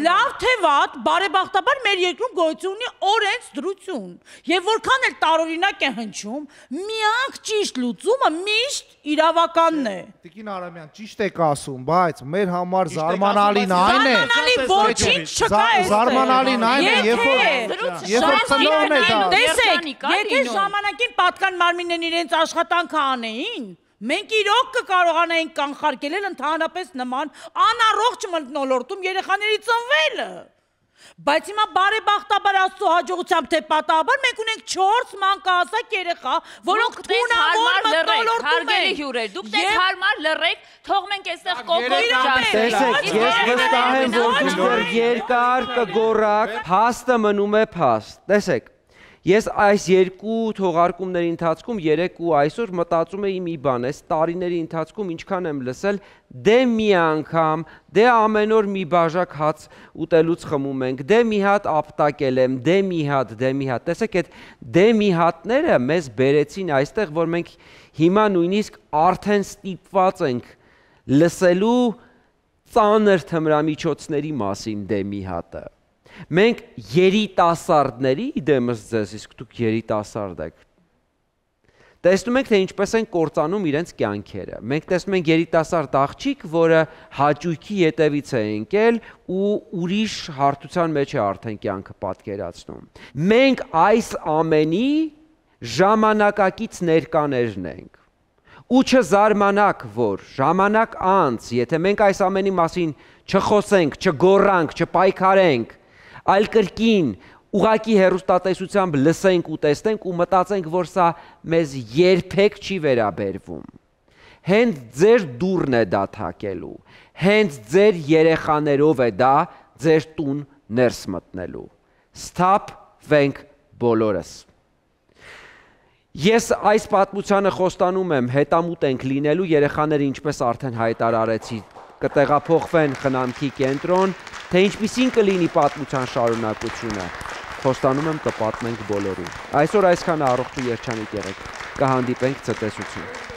Լավ թե վատ, բարեբախտաբար մեր երկրում գոյություն ունի օրենսդրություն։ Եվ որքան էլ տարօրինակ է հնչում, միակ ճիշտ լուծումը միշտ իրավականն է։ Տիկին Արամյան, ճիշտ եք ասում, բայց մեր համար զարմանալին այն է։ Զարմանալի ոչինչ չկա այստեղ։ Զարմանալին այն է, երբ որ երբ որ ծնողն է դա։ Տեսեք, եթե ժամանակին պատկան մարմիններն իրենց աշխատանքը անեին, մենք իրոք կկարողանայինք կանխարգելել ընդհանրապես նման անառողջ մտնոլորտում երեխաների ծնվելը։ Բայց հիմա բարեբախտաբար Աստծո հաջողությամբ թե պատահաբար մենք ունենք 4 մանկահասակ երեխա, որոնք թունավոր մտնոլորտում հարգելի են։ հյուրեր, դուք դες հարմար լռեք, թող մենք այստեղ կոկոտ Տեսեք, ես վստահ եմ, որ դուք երկար կգորակ, փաստը մնում է փաստ։ Տեսեք, Ես այս երկու թողարկումների ընթացքում 3 ու այսօր մտածում էի մի բան, այս տարիների ընթացքում ինչքան եմ լսել, դե մի անգամ, դե ամեն օր մի բաժակ հաց ուտելուց խմում ենք, դե մի հատ ապտակել եմ, դե մի հատ, դե մի հատ։ Տեսեք, այդ դե մի հատները մեզ բերեցին այստեղ, որ մենք հիմա նույնիսկ արդեն ստիպված ենք լսելու ծանր թմրամիջոցների մասին դե մի հատը։ Մենք երիտասարդների դեմս ձեզ, իսկ դուք երիտասարդ եք։ Տեսնում ենք թե ինչպես են կործանում իրենց կյանքերը։ Մենք տեսնում ենք երիտասարդ աղջիկ, որը հաճույքի յետևից է ընկել ու ուրիշ հարթության մեջ է արդեն կյանքը պատկերացնում։ Մենք այս ամենի ժամանակակից ներկաներն ենք։ Ու չզարմանակ, որ ժամանակ անց, եթե մենք այս ամենի մասին չխոսենք, չգոռանք, չպայքարենք, այլ կրկին ուղակի հերոստատեսությամբ լսենք ու տեսնենք ու մտածենք, որ սա մեզ երբեք չի վերաբերվում։ Հենց ձեր դուրն է դա թակելու։ Հենց ձեր երեխաներով է դա ձեր տուն ներս մտնելու։ Stop վենք բոլորս։ Ես այս պատմությանը խոստանում եմ, հետամուտ ենք լինելու երեխաները ինչպես արդեն հայտարարեցի, կտեղափոխվեն խնամքի կենտրոն, թե ինչպիսին կլինի պատմության շարունակությունը, խոստանում եմ կպատմենք բոլորին։ Այսօր այսքանը առողջ ու երջանիկ եղեք։ Կհանդիպենք ցտեսություն։